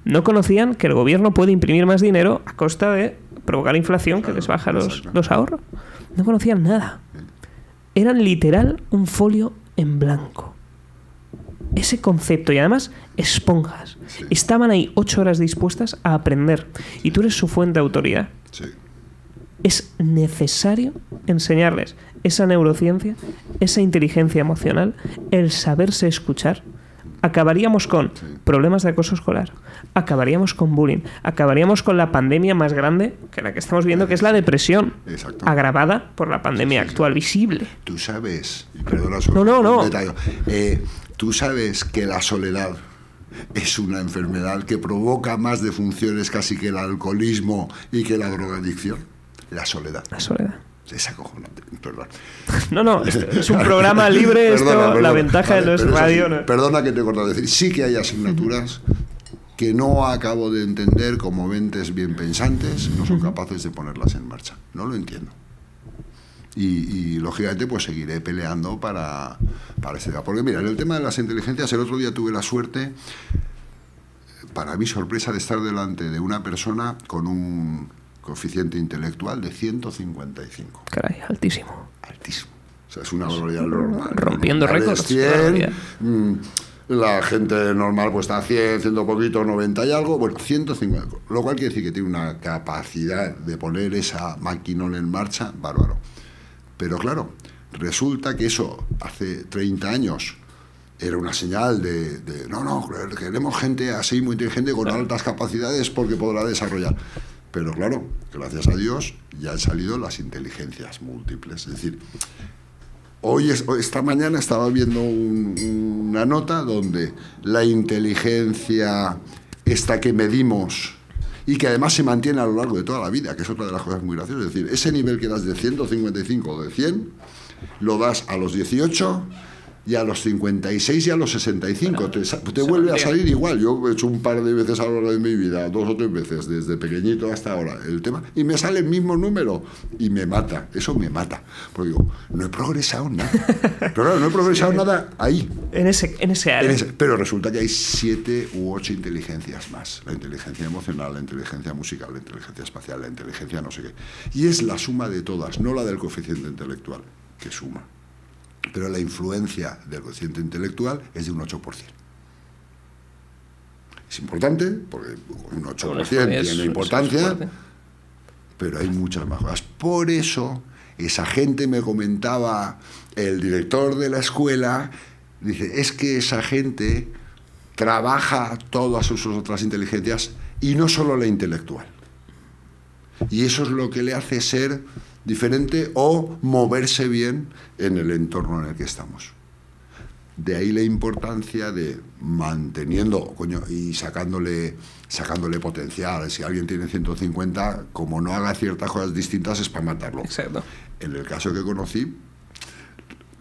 A: No conocían que el gobierno puede imprimir más dinero a costa de provocar inflación que les baja los, los ahorros. No conocían nada. Eran literal un folio en blanco. Ese concepto y además esponjas.
B: Sí.
A: Estaban ahí ocho horas dispuestas a aprender. Y tú eres su fuente de autoridad
B: Sí,
A: es necesario enseñarles esa neurociencia, esa inteligencia emocional, el saberse escuchar acabaríamos con problemas de acoso escolar, acabaríamos con bullying, acabaríamos con la pandemia más grande que la que estamos viendo, que es la depresión,
B: Exacto.
A: agravada por la pandemia actual, visible.
B: Tú sabes, perdona
A: No, no, no.
B: eh, tú sabes que la soledad es una enfermedad que provoca más defunciones casi que el alcoholismo y que la drogadicción. La soledad.
A: La soledad.
B: Es acojonante, perdón.
A: No, no, es, un programa libre, esto,
B: Perdona,
A: la ventaja de
B: Vale,
A: los
B: pero eso
A: radio. ¿no?
B: Perdona que te he cortado. decir, sí que hay asignaturas que no acabo de entender como mentes bien pensantes, no son capaces de ponerlas en marcha. No lo entiendo. Y, y, lógicamente pues seguiré peleando para, para este tema. Porque mira, en el tema de las inteligencias, el otro día tuve la suerte, para mi sorpresa, de estar delante de una persona con un coeficiente intelectual de 155
A: Caray, altísimo.
B: altísimo. O sea, es una barbaridad normal.
A: Rompiendo récords,
B: es 100,
A: barbaridad.
B: mm, la gente normal pues está a 100, 100 poquito, 90 y algo, bueno, 150. Lo cual quiere decir que tiene una capacidad de poner esa maquinón en marcha bárbaro. Pero claro, resulta que eso hace 30 años era una señal de, de, no, no, queremos gente así muy inteligente con altas capacidades porque podrá desarrollar. Pero claro, gracias a Dios ya han salido las inteligencias múltiples. Es decir, hoy, es, esta mañana estaba viendo un, una nota donde la inteligencia esta que medimos y que además se mantiene a lo largo de toda la vida, que es otra de las cosas muy graciosas. Es decir, ese nivel que das de 155 o de 100, lo das a los 18 y a los 56 y a los 65. Bueno, te, te vuelve a salir igual. Yo he hecho un par de veces a lo largo de mi vida, dos o tres veces, desde pequeñito hasta ahora, el tema, y me sale el mismo número y me mata. Eso me mata. Porque digo, no he progresado nada. Pero claro, no he progresado sí. nada ahí.
A: En ese, en ese área.
B: En ese, pero resulta que hay siete u ocho inteligencias más. La inteligencia emocional, la inteligencia musical, la inteligencia espacial, la inteligencia no sé qué. Y es la suma de todas, no la del coeficiente intelectual, que suma pero la influencia del cociente intelectual es de un 8%. Es importante, porque un 8% tiene importancia, pero hay muchas más cosas. Por eso, esa gente me comentaba, el director de la escuela, dice, es que esa gente trabaja todas sus otras inteligencias y no solo la intelectual. Y eso es lo que le hace ser diferente o moverse bien en el entorno en el que estamos. De ahí la importancia de manteniendo coño, y sacándole, sacándole potencial. Si alguien tiene 150, como no haga ciertas cosas distintas es para matarlo.
A: Exacto.
B: En el caso que conocí,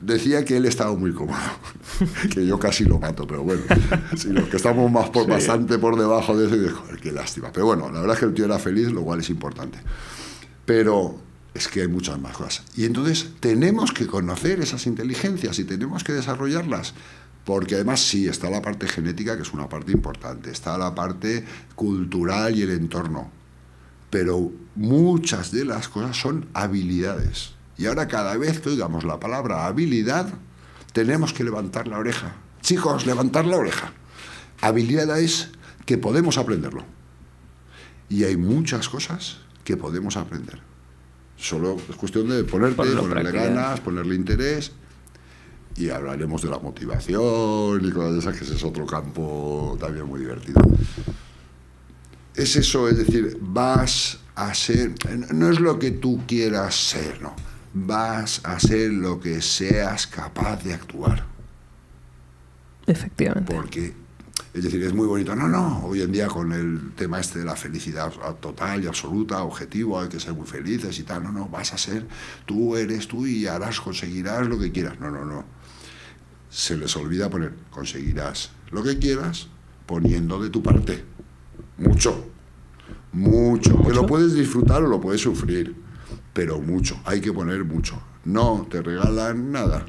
B: decía que él estaba muy cómodo, que yo casi lo mato, pero bueno, si los que estamos más por, sí. bastante por debajo de ese, joder, qué lástima. Pero bueno, la verdad es que el tío era feliz, lo cual es importante. Pero es que hay muchas más cosas. Y entonces tenemos que conocer esas inteligencias y tenemos que desarrollarlas. Porque además sí, está la parte genética, que es una parte importante, está la parte cultural y el entorno. Pero muchas de las cosas son habilidades. Y ahora cada vez que oigamos la palabra habilidad, tenemos que levantar la oreja. Chicos, levantar la oreja. Habilidad es que podemos aprenderlo. Y hay muchas cosas que podemos aprender. Solo es cuestión de ponerte, ponerle
A: práctica.
B: ganas, ponerle interés. Y hablaremos de la motivación y cosas de esas, que ese es otro campo también muy divertido. Es eso, es decir, vas a ser, no es lo que tú quieras ser, no. Vas a ser lo que seas capaz de actuar.
A: Efectivamente.
B: Porque es decir, es muy bonito. No, no, hoy en día con el tema este de la felicidad total y absoluta, objetivo, hay que ser muy felices y tal. No, no, vas a ser, tú eres tú y harás, conseguirás lo que quieras. No, no, no. Se les olvida poner, conseguirás lo que quieras poniendo de tu parte. Mucho. Mucho.
A: ¿Mucho?
B: Que lo puedes disfrutar o lo puedes sufrir, pero mucho. Hay que poner mucho. No te regalan nada.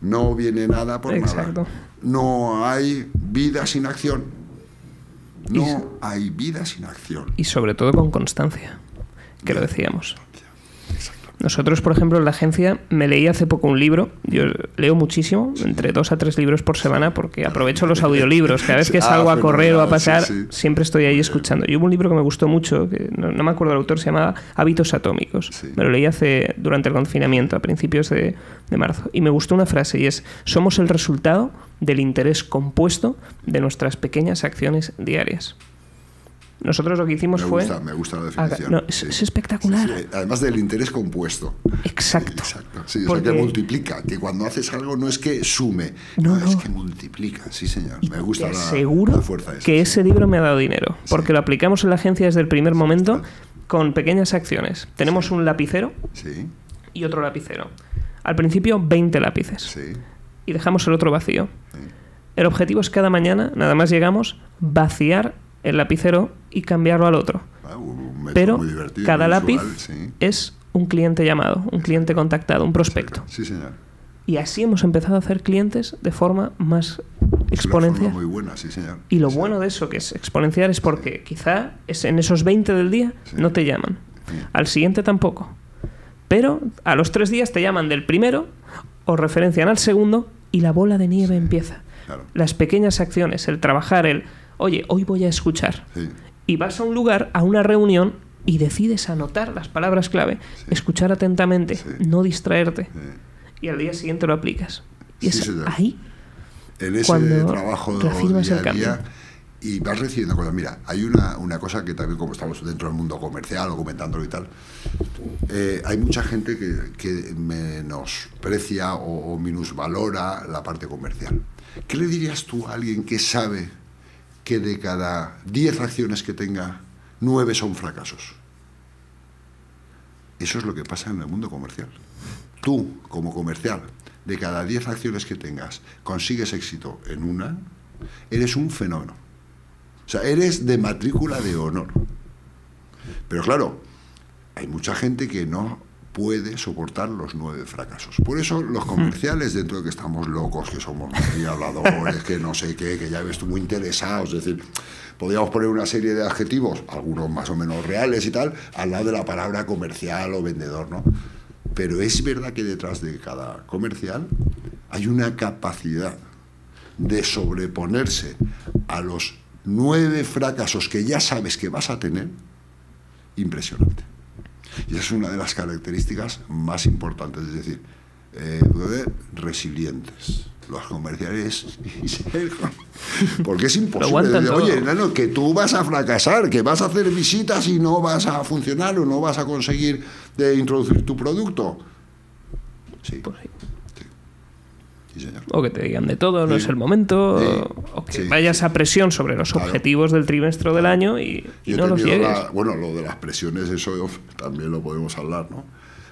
B: No viene nada por
A: Exacto.
B: nada. No hay vida sin acción. No hay vida sin acción.
A: Y sobre todo con constancia, que lo decíamos. Nosotros, por ejemplo, en la agencia me leí hace poco un libro. Yo leo muchísimo, entre dos a tres libros por semana, porque aprovecho los audiolibros. Cada vez que
B: Ah,
A: salgo a correr o a pasar,
B: sí, sí.
A: siempre estoy ahí escuchando. Y hubo un libro que me gustó mucho, que no, no me acuerdo del autor, se llamaba Hábitos Atómicos.
B: Sí.
A: Me lo leí hace durante el confinamiento, a principios de, de marzo. Y me gustó una frase y es: Somos el resultado del interés compuesto de nuestras pequeñas acciones diarias. Nosotros lo que hicimos
B: Me
A: fue.
B: gusta, me gusta la definición.
A: no, es, es espectacular.
B: Sí, sí. Además del interés compuesto.
A: Exacto.
B: Exacto. Sí, o sea,
A: Porque-
B: que multiplica. Que cuando haces algo no es que sume,
A: No,
B: no, es que multiplica. Sí, señor.
A: Y
B: Me gusta
A: te
B: la,
A: aseguro
B: la fuerza de eso.
A: que ese libro me ha dado dinero, porque lo aplicamos en la agencia desde el primer momento con pequeñas acciones. Tenemos un lapicero
B: Sí,
A: y otro lapicero. Al principio 20 lápices
B: sí.
A: y dejamos el otro vacío. El objetivo es cada mañana, nada más llegamos, vaciar el lapicero y cambiarlo al otro.
B: Ah, un
A: Pero
B: muy
A: cada lápiz
B: visual, sí.
A: es un cliente llamado, un cliente contactado, un prospecto.
B: Sí, señor.
A: Y así hemos empezado a hacer clientes de forma más exponencial.
B: muy buena, sí, señor.
A: Y lo
B: Sí,
A: bueno de eso, que es exponencial, es porque quizá es en esos 20 del día no te llaman. Al siguiente tampoco. Pero a los tres días te llaman del primero, o referencian al segundo, y la bola de nieve empieza.
B: Claro.
A: Las pequeñas acciones, el trabajar, el, oye, hoy voy a escuchar. Y vas a un lugar, a una reunión, y decides anotar las palabras clave,
B: Sí.
A: escuchar atentamente,
B: Sí.
A: no distraerte,
B: sí.
A: y al día siguiente lo aplicas. Y es
B: señor.
A: ahí
B: en ese
A: Cuando
B: trabajo día
A: el
B: a día y vas recibiendo cosas. Mira, hay una, una cosa que también como estamos dentro del mundo comercial o comentándolo y tal, eh, hay mucha gente que, que menosprecia o, o minusvalora la parte comercial. ¿Qué le dirías tú a alguien que sabe que de cada 10 acciones que tenga, 9 son fracasos? Eso es lo que pasa en el mundo comercial. Tú, como comercial, de cada 10 acciones que tengas, consigues éxito en una, eres un fenómeno. O sea, eres de matrícula de honor. Pero claro, hay mucha gente que no puede soportar los nueve fracasos. Por eso los comerciales, dentro de que estamos locos, que somos muy habladores, que no sé qué, que ya ves tú muy interesados, es decir, podríamos poner una serie de adjetivos, algunos más o menos reales y tal, al lado de la palabra comercial o vendedor, ¿no? Pero es verdad que detrás de cada comercial hay una capacidad de sobreponerse a los nueve fracasos que ya sabes que vas a tener, impresionante. Y es una de las características más importantes, es decir, eh, resilientes. Los comerciales, porque es imposible. decir, Oye, enano, que tú vas a fracasar, que vas a hacer visitas y no vas a funcionar o no vas a conseguir de introducir tu producto. Sí,
A: Pues sí.
B: Sí, señor.
A: O que te digan de todo, no
B: Sí.
A: es el momento,
B: Sí.
A: o que vayas a presión sobre los
B: Claro.
A: objetivos del trimestre o del año y, y no los llegues.
B: la- bueno, lo de las presiones, eso también lo podemos hablar, ¿no?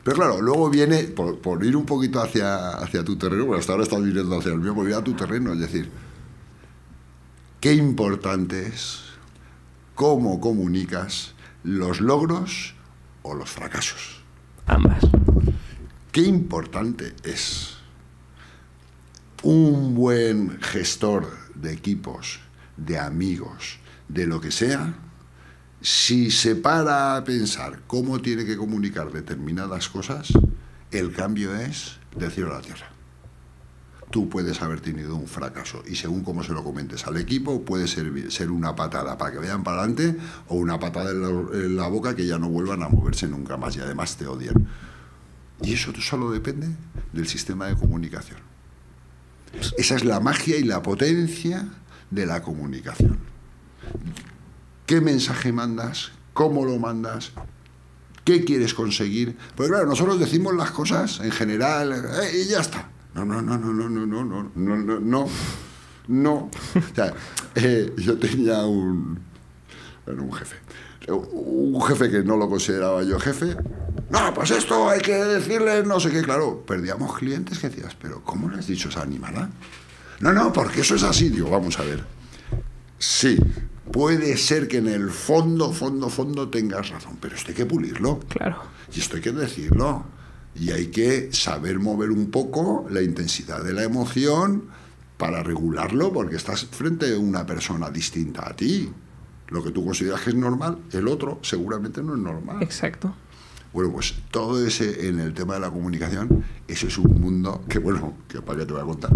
B: Pero claro, luego viene, por, por ir un poquito hacia, hacia tu terreno, bueno, hasta ahora estás viniendo hacia el mío, voy a tu terreno, es decir, qué importante es cómo comunicas los logros o los fracasos.
A: Ambas.
B: Qué importante es un buen gestor de equipos, de amigos, de lo que sea, si se para a pensar cómo tiene que comunicar determinadas cosas, el cambio es del cielo a la tierra. Tú puedes haber tenido un fracaso y según cómo se lo comentes al equipo, puede ser, ser una patada para que vayan para adelante o una patada en la, en la boca que ya no vuelvan a moverse nunca más y además te odian. Y eso solo depende del sistema de comunicación. Esa es la magia y la potencia de la comunicación. ¿Qué mensaje mandas? ¿Cómo lo mandas? ¿Qué quieres conseguir? Pues claro, nosotros decimos las cosas en general eh, y ya está. No, no, no, no, no, no, no, no, no, no, no, eh, yo tenía un, un jefe. Un jefe que no lo consideraba yo jefe. No, pues esto hay que decirle no sé qué. Claro, perdíamos clientes que decías, pero ¿cómo le has dicho esa animada? No, no, porque eso es así. Digo, vamos a ver. Sí, puede ser que en el fondo, fondo, fondo tengas razón, pero esto hay que pulirlo.
A: Claro.
B: Y esto hay que decirlo. Y hay que saber mover un poco la intensidad de la emoción para regularlo, porque estás frente a una persona distinta a ti. Lo que tú consideras que es normal, el otro seguramente no es normal.
A: Exacto.
B: Bueno, pues todo ese en el tema de la comunicación, eso es un mundo que, bueno, que para qué te voy a contar.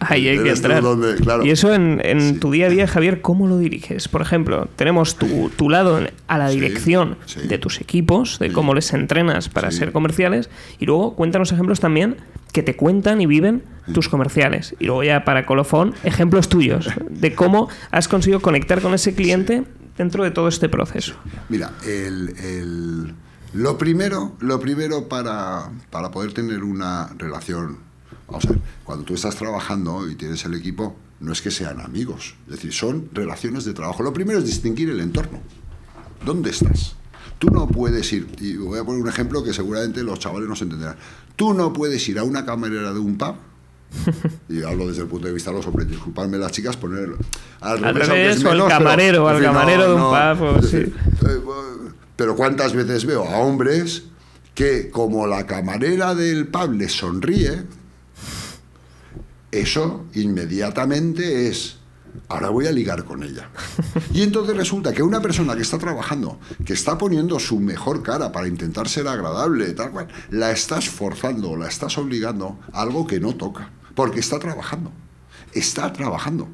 A: Ahí hay que entrar.
B: donde- claro.
A: Y eso en, en
B: Sí.
A: tu día a día, Javier, ¿cómo lo diriges? Por ejemplo, tenemos tu, tu lado a la dirección
B: sí.
A: de tus equipos, de cómo les entrenas para ser comerciales, y luego cuéntanos ejemplos también que te cuentan y viven tus comerciales. Y luego ya para colofón, ejemplos tuyos de cómo has conseguido conectar con ese cliente dentro de todo este proceso.
B: Mira, el, el- lo primero, lo primero para, para poder tener una relación, vamos a ver, cuando tú estás trabajando y tienes el equipo, no es que sean amigos, es decir, son relaciones de trabajo. Lo primero es distinguir el entorno. ¿Dónde estás? Tú no puedes ir, y voy a poner un ejemplo que seguramente los chavales no se entenderán. Tú no puedes ir a una camarera de un pub, y hablo desde el punto de vista de los hombres, disculpadme las chicas, poner al revés,
A: revés, o al camarero, al camarero de un pub, sí.
B: decir, eh, pero cuántas veces veo a hombres que como la camarera del pub les sonríe, eso inmediatamente es, ahora voy a ligar con ella. Y entonces resulta que una persona que está trabajando, que está poniendo su mejor cara para intentar ser agradable, tal cual, la estás forzando, la estás obligando a algo que no toca, porque está trabajando, está trabajando.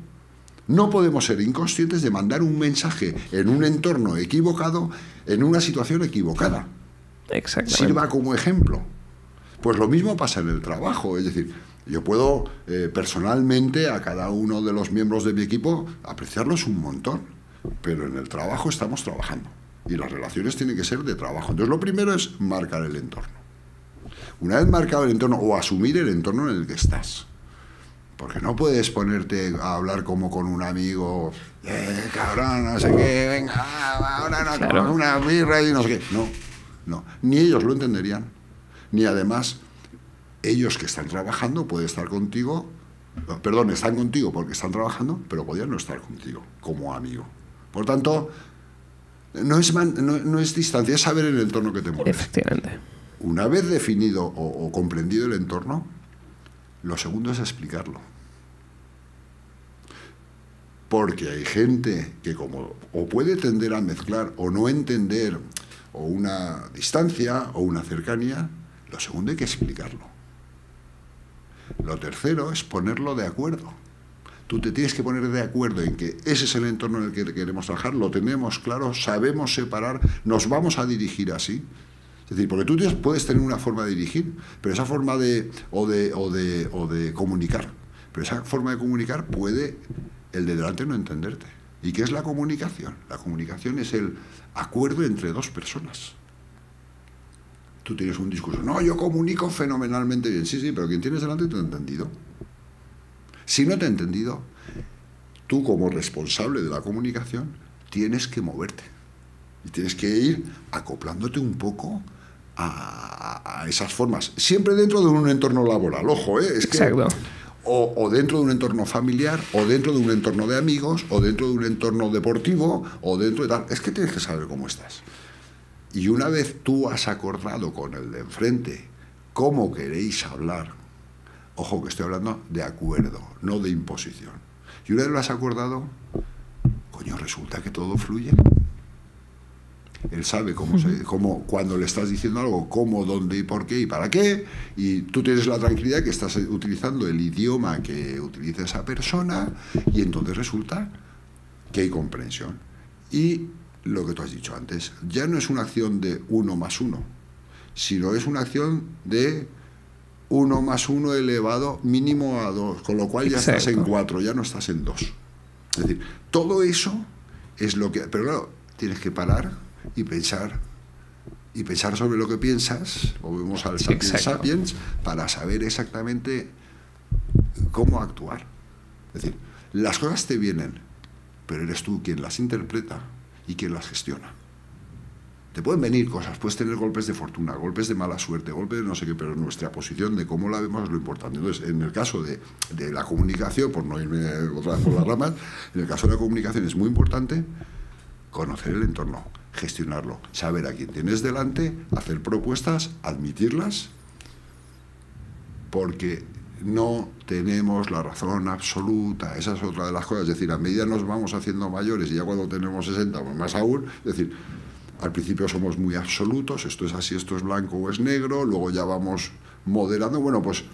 B: No podemos ser inconscientes de mandar un mensaje en un entorno equivocado, en una situación equivocada
A: Exactamente.
B: sirva como ejemplo. Pues lo mismo pasa en el trabajo, es decir, yo puedo eh, personalmente a cada uno de los miembros de mi equipo apreciarlos un montón, pero en el trabajo estamos trabajando y las relaciones tienen que ser de trabajo. Entonces lo primero es marcar el entorno. Una vez marcado el entorno o asumir el entorno en el que estás. Porque no puedes ponerte a hablar como con un amigo, eh, cabrón, no sé qué, venga, ah, ahora nos
A: Claro.
B: una birra y no sé qué. No, no. Ni ellos lo entenderían, ni además ellos que están trabajando pueden estar contigo, perdón, están contigo porque están trabajando, pero podrían no estar contigo como amigo. Por tanto, no es, man- no, no es distancia, es saber el entorno que te mueves.
A: Efectivamente.
B: Una vez definido o, o comprendido el entorno, lo segundo es explicarlo. Porque hay gente que como o puede tender a mezclar o no entender o una distancia o una cercanía, lo segundo hay que explicarlo. Lo tercero es ponerlo de acuerdo. Tú te tienes que poner de acuerdo en que ese es el entorno en el que queremos trabajar, lo tenemos claro, sabemos separar, nos vamos a dirigir así. Es decir, porque tú puedes tener una forma de dirigir, pero esa forma de o, de, o, de, o de comunicar, pero esa forma de comunicar puede el de delante no entenderte. ¿Y qué es la comunicación? La comunicación es el acuerdo entre dos personas. Tú tienes un discurso, no, yo comunico fenomenalmente bien. Sí, sí, pero quien tienes delante te ha entendido. Si no te ha entendido, tú como responsable de la comunicación tienes que moverte. Y tienes que ir acoplándote un poco a, a esas formas. Siempre dentro de un entorno laboral, ojo, ¿eh? Es que,
A: Exacto.
B: o, o dentro de un entorno familiar, o dentro de un entorno de amigos, o dentro de un entorno deportivo, o dentro de tal. Es que tienes que saber cómo estás. Y una vez tú has acordado con el de enfrente cómo queréis hablar, ojo que estoy hablando de acuerdo, no de imposición. Y una vez lo has acordado, coño, resulta que todo fluye. Él sabe cómo, se, cómo, cuando le estás diciendo algo, cómo, dónde y por qué y para qué. Y tú tienes la tranquilidad que estás utilizando el idioma que utiliza esa persona y entonces resulta que hay comprensión. Y lo que tú has dicho antes, ya no es una acción de uno más uno, sino es una acción de uno más uno elevado mínimo a dos, con lo cual ya estás en
A: Exacto.
B: cuatro, ya no estás en dos. Es decir, todo eso es lo que... Pero claro, tienes que parar y pensar y pensar sobre lo que piensas, volvemos al sapiens
A: Exacto.
B: sapiens, para saber exactamente cómo actuar. Es decir, las cosas te vienen, pero eres tú quien las interpreta y quien las gestiona. Te pueden venir cosas, puedes tener golpes de fortuna, golpes de mala suerte, golpes de no sé qué, pero nuestra posición de cómo la vemos es lo importante. Entonces, en el caso de, de la comunicación, por no irme otra vez por las ramas, en el caso de la comunicación es muy importante conocer el entorno, gestionarlo, saber a quién tienes delante, hacer propuestas, admitirlas, porque no tenemos la razón absoluta. Esa es otra de las cosas. Es decir, a medida nos vamos haciendo mayores y ya cuando tenemos 60 o más aún, es decir, al principio somos muy absolutos, esto es así, esto es blanco o es negro, luego ya vamos moderando. Bueno, pues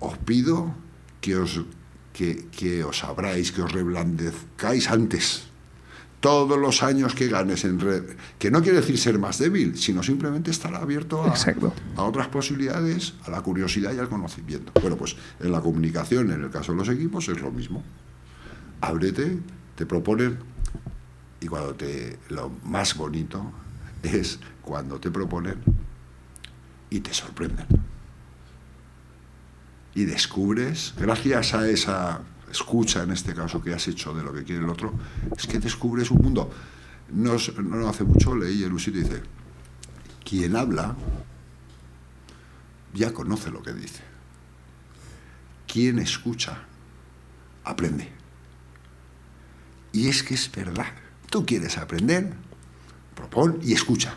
B: os pido que os, que, que os abráis, que os reblandezcáis antes. Todos los años que ganes en red, que no quiere decir ser más débil, sino simplemente estar abierto a, a otras posibilidades, a la curiosidad y al conocimiento. Bueno, pues en la comunicación, en el caso de los equipos, es lo mismo. Ábrete, te proponen y cuando te lo más bonito es cuando te proponen y te sorprenden. Y descubres, gracias a esa escucha en este caso que has hecho de lo que quiere el otro, es que descubres un mundo. No, no hace mucho leí en un y dice, quien habla ya conoce lo que dice. Quien escucha aprende. Y es que es verdad. Tú quieres aprender, propon y escucha.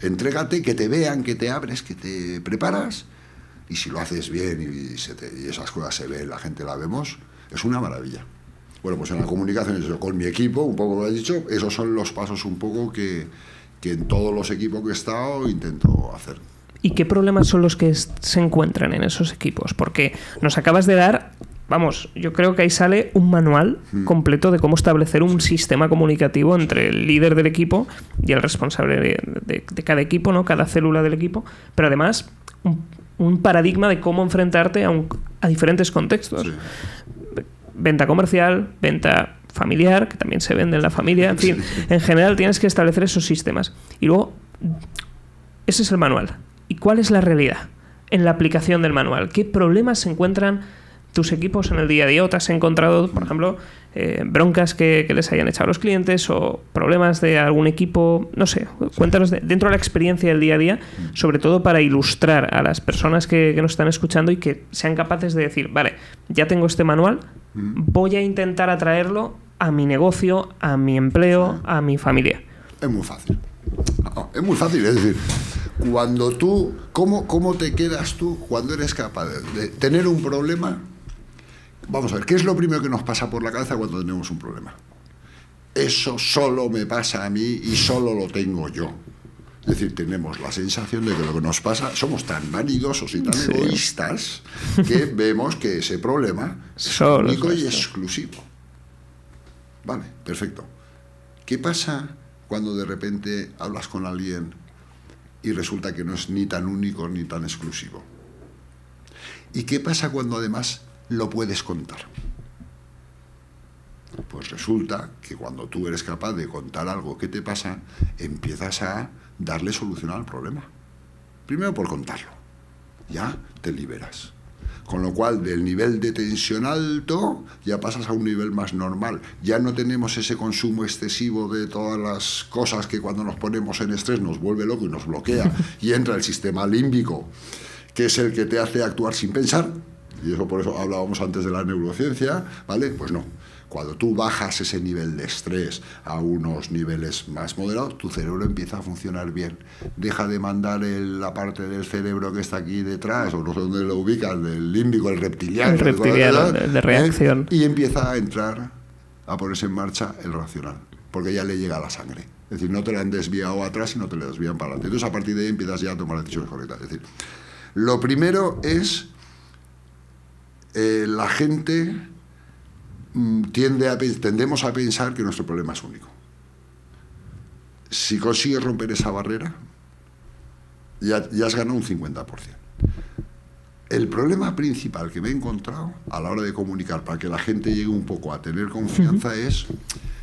B: Entrégate, que te vean, que te abres, que te preparas. Y si lo haces bien y, esas cosas se ven, la gente la vemos, es una maravilla. Bueno, pues en la comunicación, yo con mi equipo, un poco lo he dicho, esos son los pasos un poco que, que en todos los equipos que he estado intento hacer.
A: ¿Y qué problemas son los que se encuentran en esos equipos? Porque nos acabas de dar vamos, yo creo que ahí sale un manual hmm. completo de cómo establecer un sistema comunicativo entre el líder del equipo y el responsable de, cada equipo, ¿no? Cada célula del equipo, pero además un, paradigma de cómo enfrentarte a, a diferentes contextos. Venta comercial, venta familiar, que también se vende en la familia, en fin, en general tienes que establecer esos sistemas. Y luego, ese es el manual. ¿Y cuál es la realidad en la aplicación del manual? ¿Qué problemas se encuentran? tus equipos en el día a día o te has encontrado, por ejemplo, eh, broncas que, les hayan echado los clientes o problemas de algún equipo, no sé, cuéntanos dentro de la experiencia del día a día, sobre todo para ilustrar a las personas que, nos están escuchando y que sean capaces de decir, vale, ya tengo este manual, voy a intentar atraerlo a mi negocio, a mi empleo, a mi familia.
B: Es muy fácil. es muy fácil, es decir, cuando tú, ¿cómo, cómo te quedas tú cuando eres capaz de tener un problema Vamos a ver, ¿qué es lo primero que nos pasa por la cabeza cuando tenemos un problema? Eso solo me pasa a mí y solo lo tengo yo. Es decir, tenemos la sensación de que lo que nos pasa, somos tan vanidosos y tan egoístas que vemos que ese problema es único y exclusivo. Vale, perfecto. ¿Qué pasa cuando de repente hablas con alguien y resulta que no es ni tan único ni tan exclusivo? ¿Y qué pasa cuando además lo puedes contar. Pues resulta que cuando tú eres capaz de contar algo que te pasa, empiezas a darle solución al problema. Primero por contarlo. Ya te liberas. Con lo cual, del nivel de tensión alto, ya pasas a un nivel más normal. Ya no tenemos ese consumo excesivo de todas las cosas que cuando nos ponemos en estrés nos vuelve loco y nos bloquea. Y entra el sistema límbico, que es el que te hace actuar sin pensar y eso por eso hablábamos antes de la neurociencia, ¿vale? Pues no. Cuando tú bajas ese nivel de estrés a unos niveles más moderados, tu cerebro empieza a funcionar bien. Deja de mandar la parte del cerebro que está aquí detrás, o no sé dónde lo ubican, del límbico, el reptiliano.
A: El reptiliano, de, reacción.
B: Y empieza a entrar, a ponerse en marcha el racional, porque ya le llega la sangre. Es decir, no te la han desviado atrás, sino te la desvían para adelante. Entonces, a partir de ahí empiezas ya a tomar decisiones correctas. Es decir, lo primero es eh, la gente mm, tiende a, tendemos a pensar que nuestro problema es único. Si consigues romper esa barrera, ya, ya has ganado un 50%. El problema principal que me he encontrado a la hora de comunicar para que la gente llegue un poco a tener confianza es,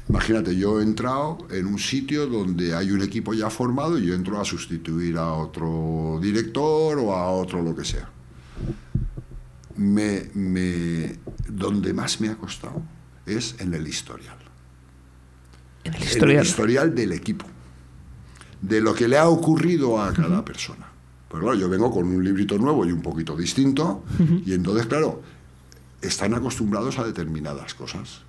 B: imagínate, yo he entrado en un sitio donde hay un equipo ya formado y yo entro a sustituir a otro director o a otro lo que sea me, me, donde más me ha costado es en el historial.
A: En el historial.
B: el historial del equipo. De lo que le ha ocurrido a cada persona. Pues claro, yo vengo con un librito nuevo y un poquito distinto, y entonces, claro, están acostumbrados a determinadas cosas.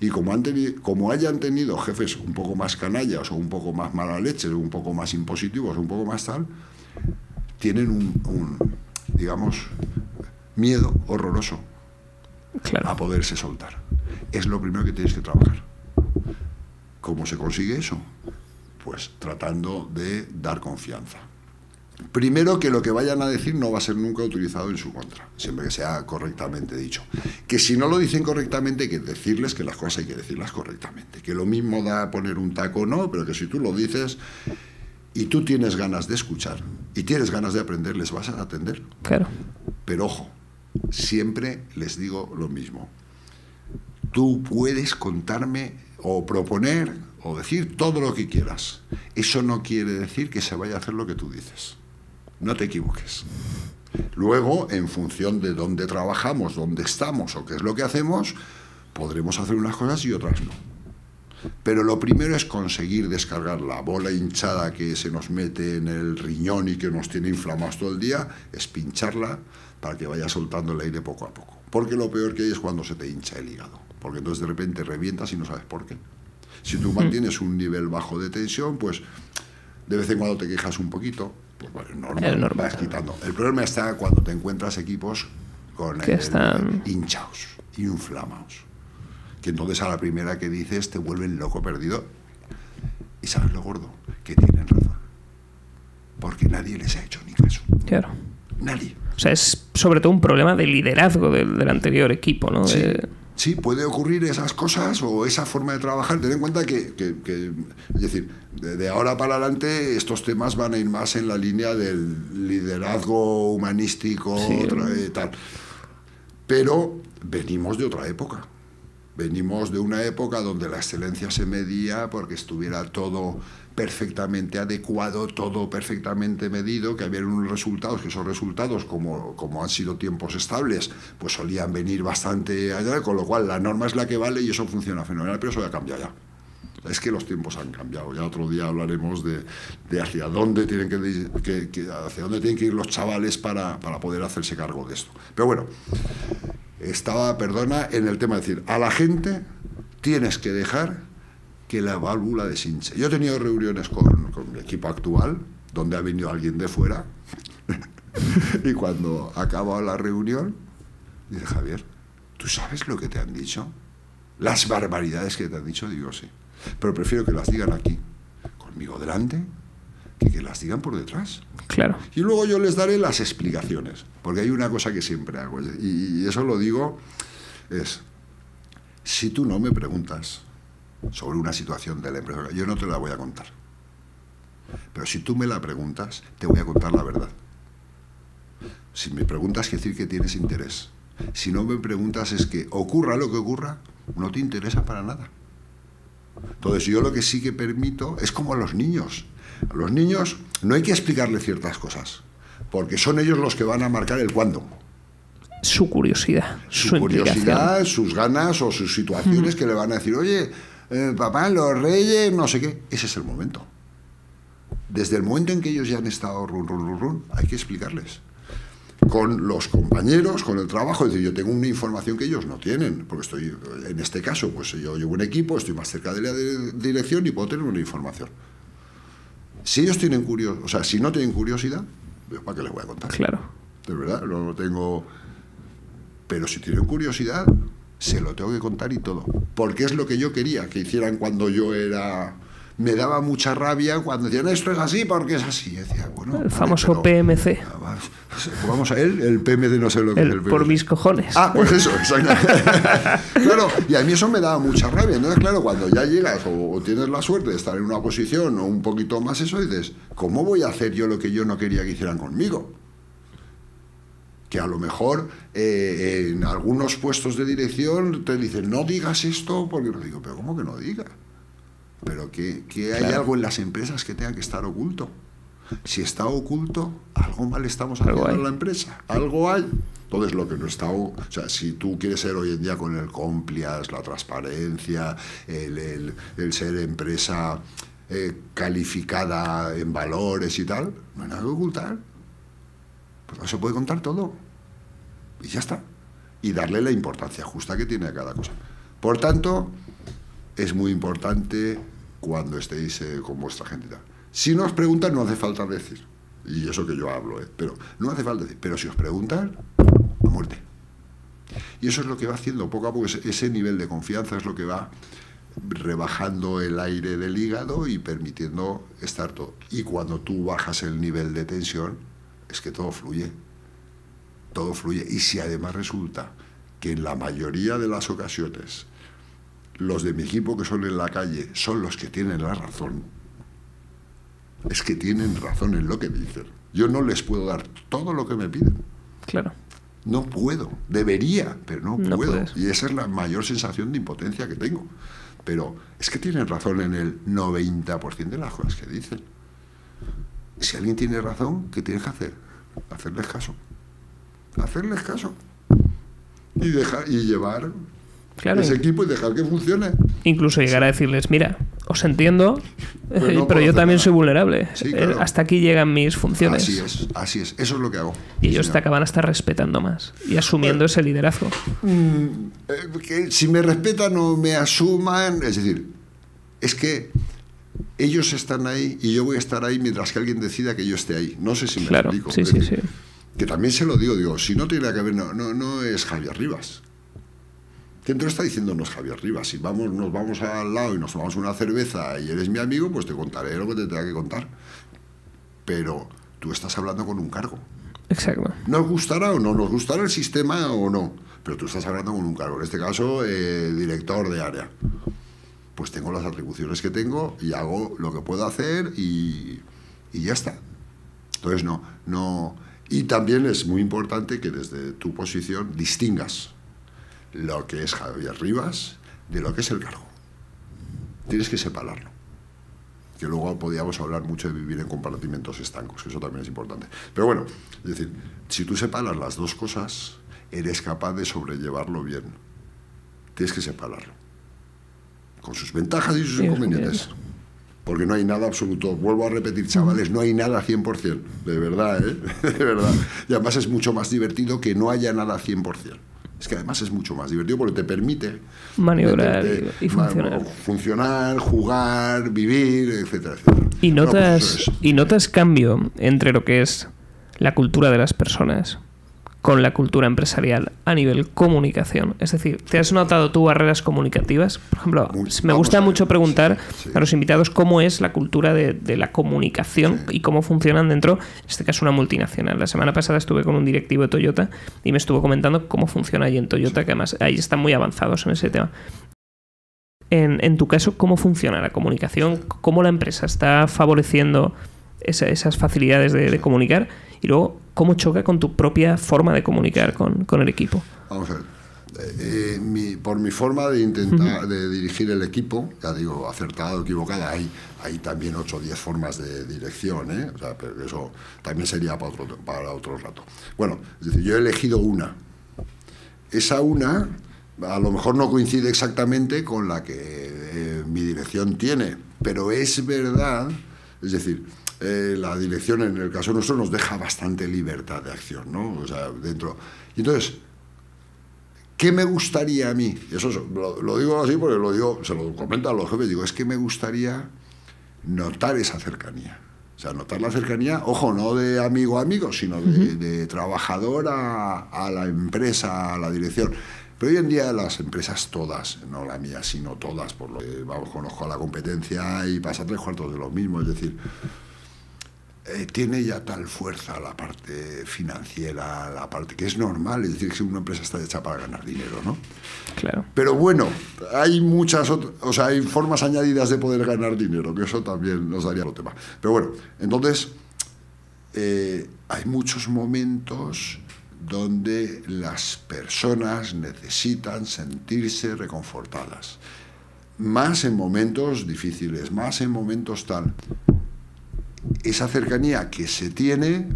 B: Y como, han tenido, como hayan tenido jefes un poco más canallas o un poco más mala leche, o un poco más impositivos, o un poco más tal, tienen un digamos, miedo horroroso a poderse soltar. Es lo primero que tienes que trabajar. ¿Cómo se consigue eso? Pues tratando de dar confianza. Primero que lo que vayan a decir no va a ser nunca utilizado en su contra, siempre que sea correctamente dicho. Que si no lo dicen correctamente hay que decirles que las cosas hay que decirlas correctamente. Que lo mismo da poner un taco no, pero que si tú lo dices y tú tienes ganas de escuchar y tienes ganas de aprender, les vas a atender.
A: Claro.
B: Pero ojo, siempre les digo lo mismo. Tú puedes contarme o proponer o decir todo lo que quieras. Eso no quiere decir que se vaya a hacer lo que tú dices. No te equivoques. Luego, en función de dónde trabajamos, dónde estamos o qué es lo que hacemos, podremos hacer unas cosas y otras no. Pero lo primero es conseguir descargar la bola hinchada que se nos mete en el riñón y que nos tiene inflamados todo el día, es pincharla para que vaya soltando el aire poco a poco. Porque lo peor que hay es cuando se te hincha el hígado, porque entonces de repente revientas y no sabes por qué. Si tú mantienes un nivel bajo de tensión, pues de vez en cuando te quejas un poquito, pues vale, normal,
A: normal.
B: vas quitando. El problema está cuando te encuentras equipos con
A: Que
B: el-
A: están-
B: hinchados, inflamados. Que entonces a la primera que dices te vuelven loco perdido. Y sabes lo gordo, que tienen razón. Porque nadie les ha hecho ni caso.
A: Claro.
B: Nadie.
A: O sea, es sobre todo un problema de liderazgo del, del anterior equipo, ¿no?
B: Sí,
A: De-
B: sí, puede ocurrir esas cosas o esa forma de trabajar. Ten en cuenta que, que- que, es decir, de, de ahora para adelante estos temas van a ir más en la línea del liderazgo humanístico,
A: Sí.
B: otra- eh, tal. Pero venimos de otra época. Venimos de una época donde la excelencia se medía porque estuviera todo perfectamente adecuado, todo perfectamente medido, que había unos resultados, que esos resultados, como, como han sido tiempos estables, pues solían venir bastante allá, con lo cual la norma es la que vale y eso funciona fenomenal, pero eso ya cambia ya. Es que los tiempos han cambiado. Ya otro día hablaremos de, de hacia dónde tienen que, que- hacia dónde tienen que ir los chavales para, para poder hacerse cargo de esto. Pero bueno, estaba, perdona, en el tema de decir, a la gente tienes que dejar que la válvula deshinche. Yo he tenido reuniones con, con mi equipo actual, donde ha venido alguien de fuera, y cuando acaba la reunión, dice Javier, ¿tú sabes lo que te han dicho? Las barbaridades que te han dicho, digo sí. Pero prefiero que las digan aquí, conmigo delante, que que las digan por detrás.
A: Claro.
B: Y luego yo les daré las explicaciones, porque hay una cosa que siempre hago, y eso lo digo, es, si tú no me preguntas sobre una situación de la empresa, yo no te la voy a contar. Pero si tú me la preguntas, te voy a contar la verdad. Si me preguntas, quiere decir que tienes interés. Si no me preguntas, es que ocurra lo que ocurra, no te interesa para nada. Entonces yo lo que sí que permito es como a los niños. A los niños no hay que explicarles ciertas cosas, porque son ellos los que van a marcar el cuándo.
A: Su curiosidad, su,
B: Su curiosidad, sus ganas o sus situaciones que le van a decir, oye, eh, papá, los reyes, no sé qué. Ese es el momento. Desde el momento en que ellos ya han estado run, run, run, run, hay que explicarles. Con los compañeros, con el trabajo, es decir, yo tengo una información que ellos no tienen, porque estoy, en este caso, pues yo llevo un equipo, estoy más cerca de la de- dirección y puedo tener una información. Si ellos tienen curiosidad, o sea, si no tienen curiosidad, ¿para qué les voy a contar?
A: Claro.
B: De verdad, no lo tengo. Pero si tienen curiosidad, se lo tengo que contar y todo. Porque es lo que yo quería que hicieran cuando yo era. Me daba mucha rabia cuando decían esto es así porque es así. Decía, bueno.
A: El famoso PMC.
B: Vamos, a él, el PMD no sé lo que es
A: El
B: el
A: por
B: PMC.
A: mis cojones.
B: Ah, pues eso, exactamente. claro, y a mí eso me daba mucha rabia. Entonces, claro, cuando ya llegas o tienes la suerte de estar en una posición o un poquito más eso, dices, ¿cómo voy a hacer yo lo que yo no quería que hicieran conmigo? Que a lo mejor eh, en algunos puestos de dirección te dicen, no digas esto, porque no digo, pero ¿cómo que no diga? Pero que, que hay algo en las empresas que tenga que estar oculto. Si está oculto, algo mal estamos haciendo en la empresa. Algo hay. Entonces, lo que no está. O sea, si tú quieres ser hoy en día con el compliance, la transparencia, el, el- el ser empresa eh, calificada en valores y tal, no hay nada que ocultar. Pues no se puede contar todo. Y ya está. Y darle la importancia justa que tiene a cada cosa. Por tanto, es muy importante cuando estéis eh, con vuestra gente. Si no os preguntan, no hace falta decir. Y eso que yo hablo, ¿eh? pero no hace falta decir. Pero si os preguntan, a muerte. Y eso es lo que va haciendo poco a poco, ese nivel de confianza es lo que va rebajando el aire del hígado y permitiendo estar todo. Y cuando tú bajas el nivel de tensión, es que todo fluye. Todo fluye. Y si además resulta que en la mayoría de las ocasiones los de mi equipo que son en la calle son los que tienen la razón, es que tienen razón en lo que dicen. Yo no les puedo dar todo lo que me piden.
A: Claro.
B: No puedo, debería, pero no, puedo. Y esa es la mayor sensación de impotencia que tengo. Pero es que tienen razón en el 90% de las cosas que dicen. Si alguien tiene razón, ¿qué tienes que hacer? Hacerles caso. Hacerles caso. Y, dejar, y llevar ese equipo y dejar que funcione.
A: Incluso llegar a decirles, mira, os entiendo, pero, yo también soy vulnerable. Eh, hasta aquí llegan mis funciones.
B: Así es, así es. Eso es lo que hago.
A: Y ellos te acaban hasta respetando más y asumiendo ese liderazgo. Mm,
B: eh, si me respetan o me asuman, es decir, es que ellos están ahí y yo voy a estar ahí mientras que alguien decida que yo esté ahí. No sé si me
A: claro,
B: explico.
A: Sí, sí, sí.
B: Que también se lo digo, digo, si no tiene que ver, no, no, no es Javier Rivas. ¿Quién te lo está diciendo? No es Javier Rivas. Si vamos, nos vamos al lado y nos tomamos una cerveza y eres mi amigo, pues te contaré lo que te tenga que contar. Pero tú estás hablando con un cargo.
A: Exacto.
B: ¿Nos gustará o no? ¿Nos gustará el sistema o no? Pero tú estás hablando con un cargo. En este caso, eh, director de área. Pues tengo las atribuciones que tengo y hago lo que puedo hacer y, y ya está. Entonces, no, no. Y también es muy importante que desde tu posición distingas lo que es Javier Rivas de lo que es el cargo. Tienes que separarlo. Que luego podíamos hablar mucho de vivir en compartimentos estancos, que eso también es importante. Pero bueno, es decir, si tú separas las dos cosas, eres capaz de sobrellevarlo bien. Tienes que separarlo. Con sus ventajas y sus inconvenientes. Porque no hay nada absoluto. Vuelvo a repetir, chavales, no hay nada 100%. De verdad, ¿eh? De verdad. Y además es mucho más divertido que no haya nada 100% es que además es mucho más divertido porque te permite
A: maniobrar y, funcionar.
B: funcionar, jugar, vivir, etcétera, etcétera.
A: Y pues notas, y notas cambio entre lo que es la cultura de las personas con la cultura empresarial a nivel comunicación? Es decir, ¿te has notado tú barreras comunicativas? Por ejemplo, me gusta mucho preguntar a los invitados cómo es la cultura de, la comunicación y cómo funcionan dentro, en este caso, una multinacional. La semana pasada estuve con un directivo de Toyota y me estuvo comentando cómo funciona allí en Toyota, que además ahí están muy avanzados en ese tema. En, tu caso, ¿cómo funciona la comunicación? ¿Cómo la empresa está favoreciendo esas facilidades de comunicar? Y luego, ¿cómo choca con tu propia forma de comunicar con, con el equipo?
B: Vamos a ver. Eh, mi, por mi forma de intentar de dirigir el equipo, ya digo, acertado o equivocada, hay, hay también 8 o 10 formas de dirección, ¿eh? o sea, pero eso también sería para otro, para otro rato. Bueno, es decir, yo he elegido una. Esa una a lo mejor no coincide exactamente con la que eh, mi dirección tiene, pero es verdad, es decir, eh, la dirección en el caso nuestro nos deja bastante libertad de acción, ¿no? O sea, dentro. Y entonces, ¿qué me gustaría a mí? Eso lo, digo así porque lo digo, se lo comento a los jefes, digo, es que me gustaría notar esa cercanía. O sea, notar la cercanía, ojo, no de amigo a amigo, sino de, trabajador a, a, la empresa, a la dirección. Pero hoy en día las empresas todas, no la mía, sino todas, por lo que vamos, conozco a la competencia y pasa tres cuartos de lo mismo, es decir, eh, tiene ya tal fuerza la parte financiera, la parte que es normal, es decir, que una empresa está hecha para ganar dinero, ¿no?
A: Claro.
B: Pero bueno, hay muchas otras, o sea, hay formas añadidas de poder ganar dinero, que eso también nos daría otro tema. Pero bueno, entonces, eh, hay muchos momentos donde las personas necesitan sentirse reconfortadas. Más en momentos difíciles, más en momentos tal esa cercanía que se tiene,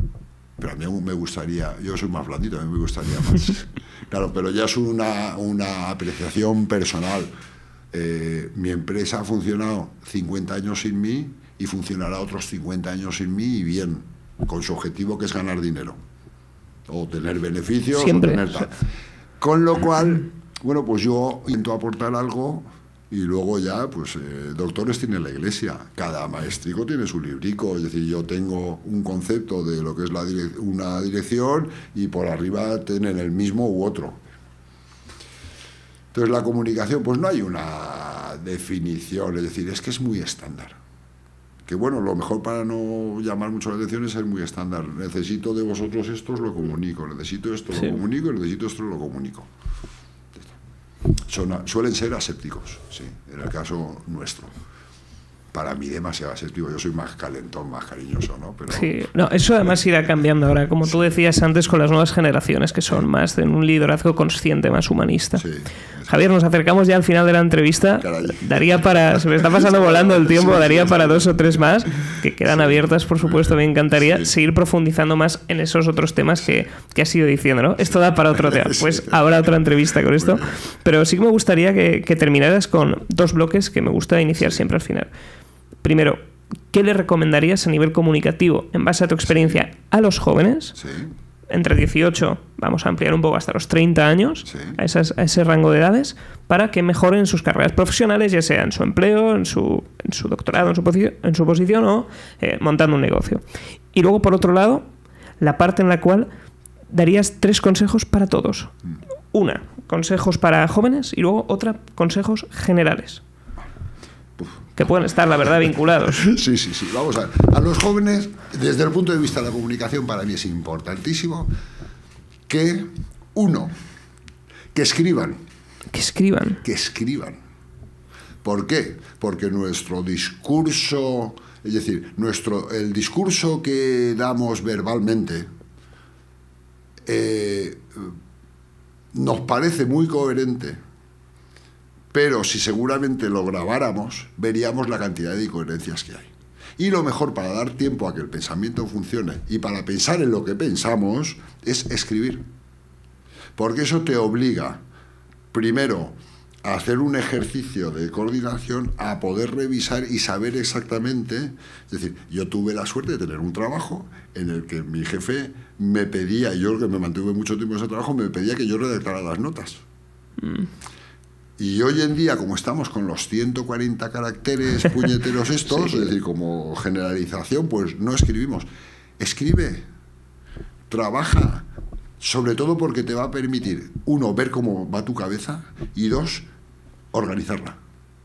B: pero a mí me gustaría, yo soy más blandito, a mí me gustaría más. Claro, pero ya es una, una apreciación personal. Eh, mi empresa ha funcionado 50 años sin mí y funcionará otros 50 años sin mí y bien, con su objetivo que es ganar dinero o tener beneficios o tener tal. Con lo cual, bueno, pues yo intento aportar algo y luego ya, pues, eh, doctores tiene la iglesia. Cada maestrico tiene su librico. Es decir, yo tengo un concepto de lo que es la una dirección y por arriba tienen el mismo u otro. Entonces, la comunicación, pues no hay una definición, es decir, es que es muy estándar. Que bueno, lo mejor para no llamar mucho la atención es ser muy estándar. Necesito de vosotros esto, os lo comunico. Necesito esto, lo comunico. Y necesito esto, lo comunico. Suelen ser asépticos, sí, en el caso nuestro para mí demasiado asertivo. Yo soy más calentón, más cariñoso, ¿no?
A: Pero... Sí, no, eso además irá cambiando ahora, como tú decías antes, con las nuevas generaciones, que son más de un liderazgo consciente, más humanista. Sí, Javier, nos acercamos ya al final de la entrevista. Daría para, se me está pasando volando el tiempo, daría para dos o tres más, que quedan abiertas, por supuesto, me encantaría seguir profundizando más en esos otros temas que, que has ido diciendo, ¿no? Esto da para otro tema, pues habrá otra entrevista con esto, pero sí que me gustaría que, que terminaras con dos bloques que me gusta iniciar siempre al final. Primero, ¿qué le recomendarías a nivel comunicativo en base a tu experiencia a los jóvenes? Entre 18, vamos a ampliar un poco hasta los 30 años, a, ese rango de edades, para que mejoren sus carreras profesionales, ya sea en su empleo, en su, doctorado, en su, en su posición o eh, montando un negocio. Y luego, por otro lado, la parte en la cual darías tres consejos para todos. Mm. Una, consejos para jóvenes y luego otra, consejos generales que pueden estar, la verdad, vinculados.
B: Sí, sí, sí. Vamos a ver. A los jóvenes, desde el punto de vista de la comunicación, para mí es importantísimo que, uno, que escriban.
A: Que escriban.
B: Que escriban. ¿Por qué? Porque nuestro discurso, es decir, nuestro, el discurso que damos verbalmente, eh, nos parece muy coherente pero si seguramente lo grabáramos, veríamos la cantidad de incoherencias que hay. Y lo mejor para dar tiempo a que el pensamiento funcione y para pensar en lo que pensamos es escribir. Porque eso te obliga, primero, a hacer un ejercicio de coordinación, a poder revisar y saber exactamente. Es decir, yo tuve la suerte de tener un trabajo en el que mi jefe me pedía, yo que me mantuve mucho tiempo en ese trabajo, me pedía que yo redactara las notas. Mm. Y hoy en día, como estamos con los 140 caracteres puñeteros estos, es decir, como generalización, pues no escribimos. Escribe, trabaja, sobre todo porque te va a permitir, uno, ver cómo va tu cabeza y dos, organizarla.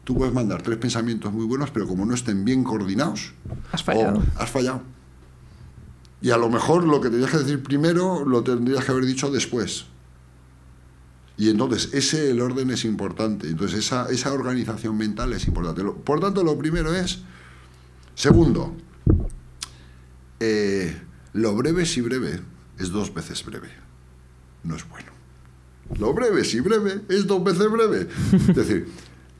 B: Tú puedes mandar tres pensamientos muy buenos, pero como no estén bien coordinados,
A: has fallado.
B: has fallado. Y a lo mejor lo que tenías que decir primero lo tendrías que haber dicho después. Y entonces ese el orden es importante, entonces esa, esa organización mental es importante. Por tanto, lo primero es, segundo, eh, lo breve si breve es dos veces breve, no es bueno. Lo breve si breve es dos veces breve. Es decir,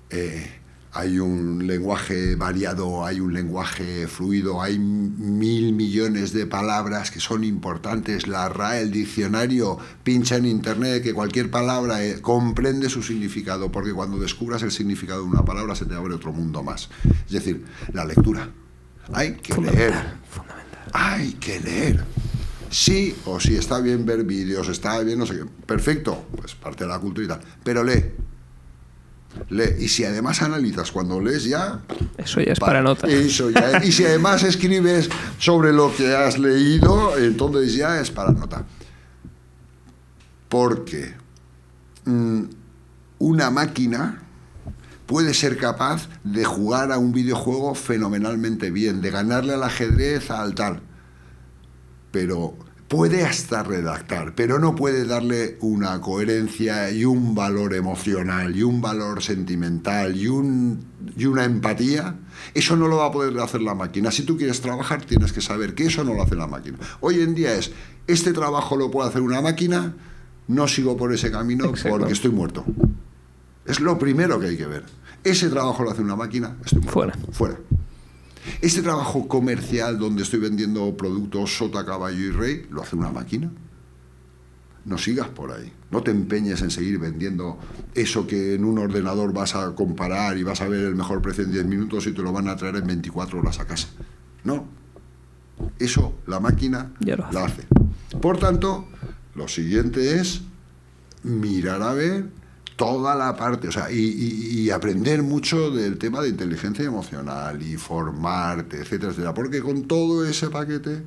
B: eh, hay un lenguaje variado, hay un lenguaje fluido, hay mil millones de palabras que son importantes. La RAE, el diccionario, pincha en internet que cualquier palabra eh, comprende su significado, porque cuando descubras el significado de una palabra se te abre otro mundo más. Es decir, la lectura. Hay que leer. Hay que leer. Sí o sí, está bien ver vídeos, está bien, no sé qué. Perfecto, pues parte de la cultura y tal. Pero lee y si además analizas cuando lees ya...
A: Eso ya es para, nota.
B: Eso ya, y si además escribes sobre lo que has leído, entonces ya es para nota. Porque mm, una máquina puede ser capaz de jugar a un videojuego fenomenalmente bien, de ganarle al ajedrez al tal. Pero puede hasta redactar, pero no puede darle una coherencia y un valor emocional y un valor sentimental y, un, y una empatía. Eso no lo va a poder hacer la máquina. Si tú quieres trabajar, tienes que saber que eso no lo hace la máquina. Hoy en día es, este trabajo lo puede hacer una máquina, no sigo por ese camino porque estoy muerto. Es lo primero que hay que ver. Ese trabajo lo hace una máquina, estoy muerto.
A: Fuera.
B: Fuera. Este trabajo comercial donde estoy vendiendo productos sota, caballo y rey, lo hace una máquina. No sigas por ahí. No te empeñes en seguir vendiendo eso que en un ordenador vas a comparar y vas a ver el mejor precio en 10 minutos y te lo van a traer en 24 horas a casa. No. Eso la máquina lo hace. Por tanto, lo siguiente es mirar a ver toda la parte, o sea, y, aprender mucho del tema de inteligencia emocional y formarte, etcétera, etcétera, porque con todo ese paquete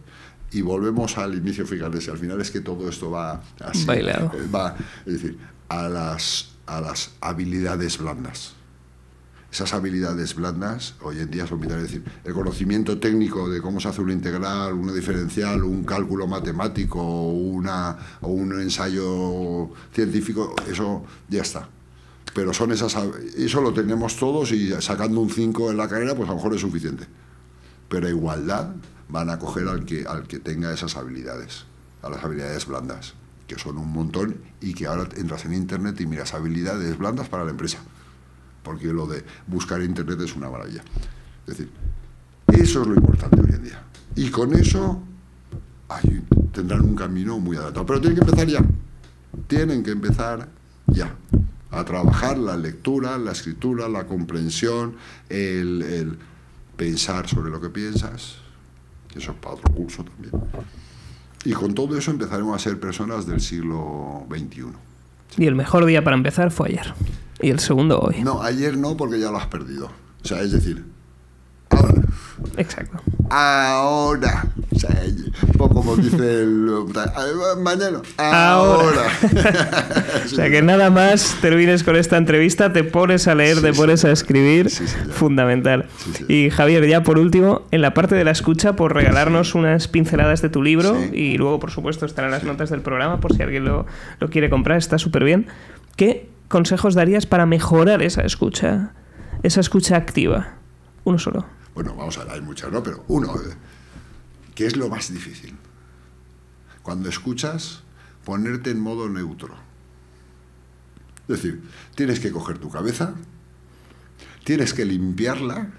B: y volvemos al inicio, fíjate, si al final es que todo esto va así,
A: eh,
B: va, es decir, a las, a las habilidades blandas. Esas habilidades blandas hoy en día son vitales. Es decir, el conocimiento técnico de cómo se hace una integral, una diferencial, un cálculo matemático una, un ensayo científico, eso ya está. Pero son esas, eso lo tenemos todos y sacando un 5 en la carrera, pues a lo mejor es suficiente. Pero a igualdad van a coger al que, al que tenga esas habilidades, a las habilidades blandas, que son un montón y que ahora entras en Internet y miras habilidades blandas para la empresa porque lo de buscar Internet es una maravilla. Es decir, eso es lo importante hoy en día. Y con eso tendrán un camino muy adaptado. Pero tienen que empezar ya. Tienen que empezar ya a trabajar la lectura, la escritura, la comprensión, el, pensar sobre lo que piensas. Eso es para otro curso también. Y con todo eso empezaremos a ser personas del siglo XXI.
A: Y el mejor día para empezar fue ayer. Y el segundo hoy.
B: No, ayer no, porque ya lo has perdido. O sea, es decir.
A: Exacto.
B: Ahora. O sea, poco como dice el. Mañana. Ahora.
A: o sea, que nada más termines con esta entrevista, te pones a leer, te pones a escribir. Fundamental. Y Javier, ya por último, en la parte de la escucha, por regalarnos unas pinceladas de tu libro y luego, por supuesto, estarán las notas del programa por si alguien lo, lo quiere comprar, está súper bien. ¿Qué consejos darías para mejorar esa escucha, esa escucha activa? Uno solo.
B: Bueno, vamos a ver, hay muchas, ¿no? Pero uno, eh, ¿qué es lo más difícil? Cuando escuchas, ponerte en modo neutro. Es decir, tienes que coger tu cabeza, tienes que limpiarla,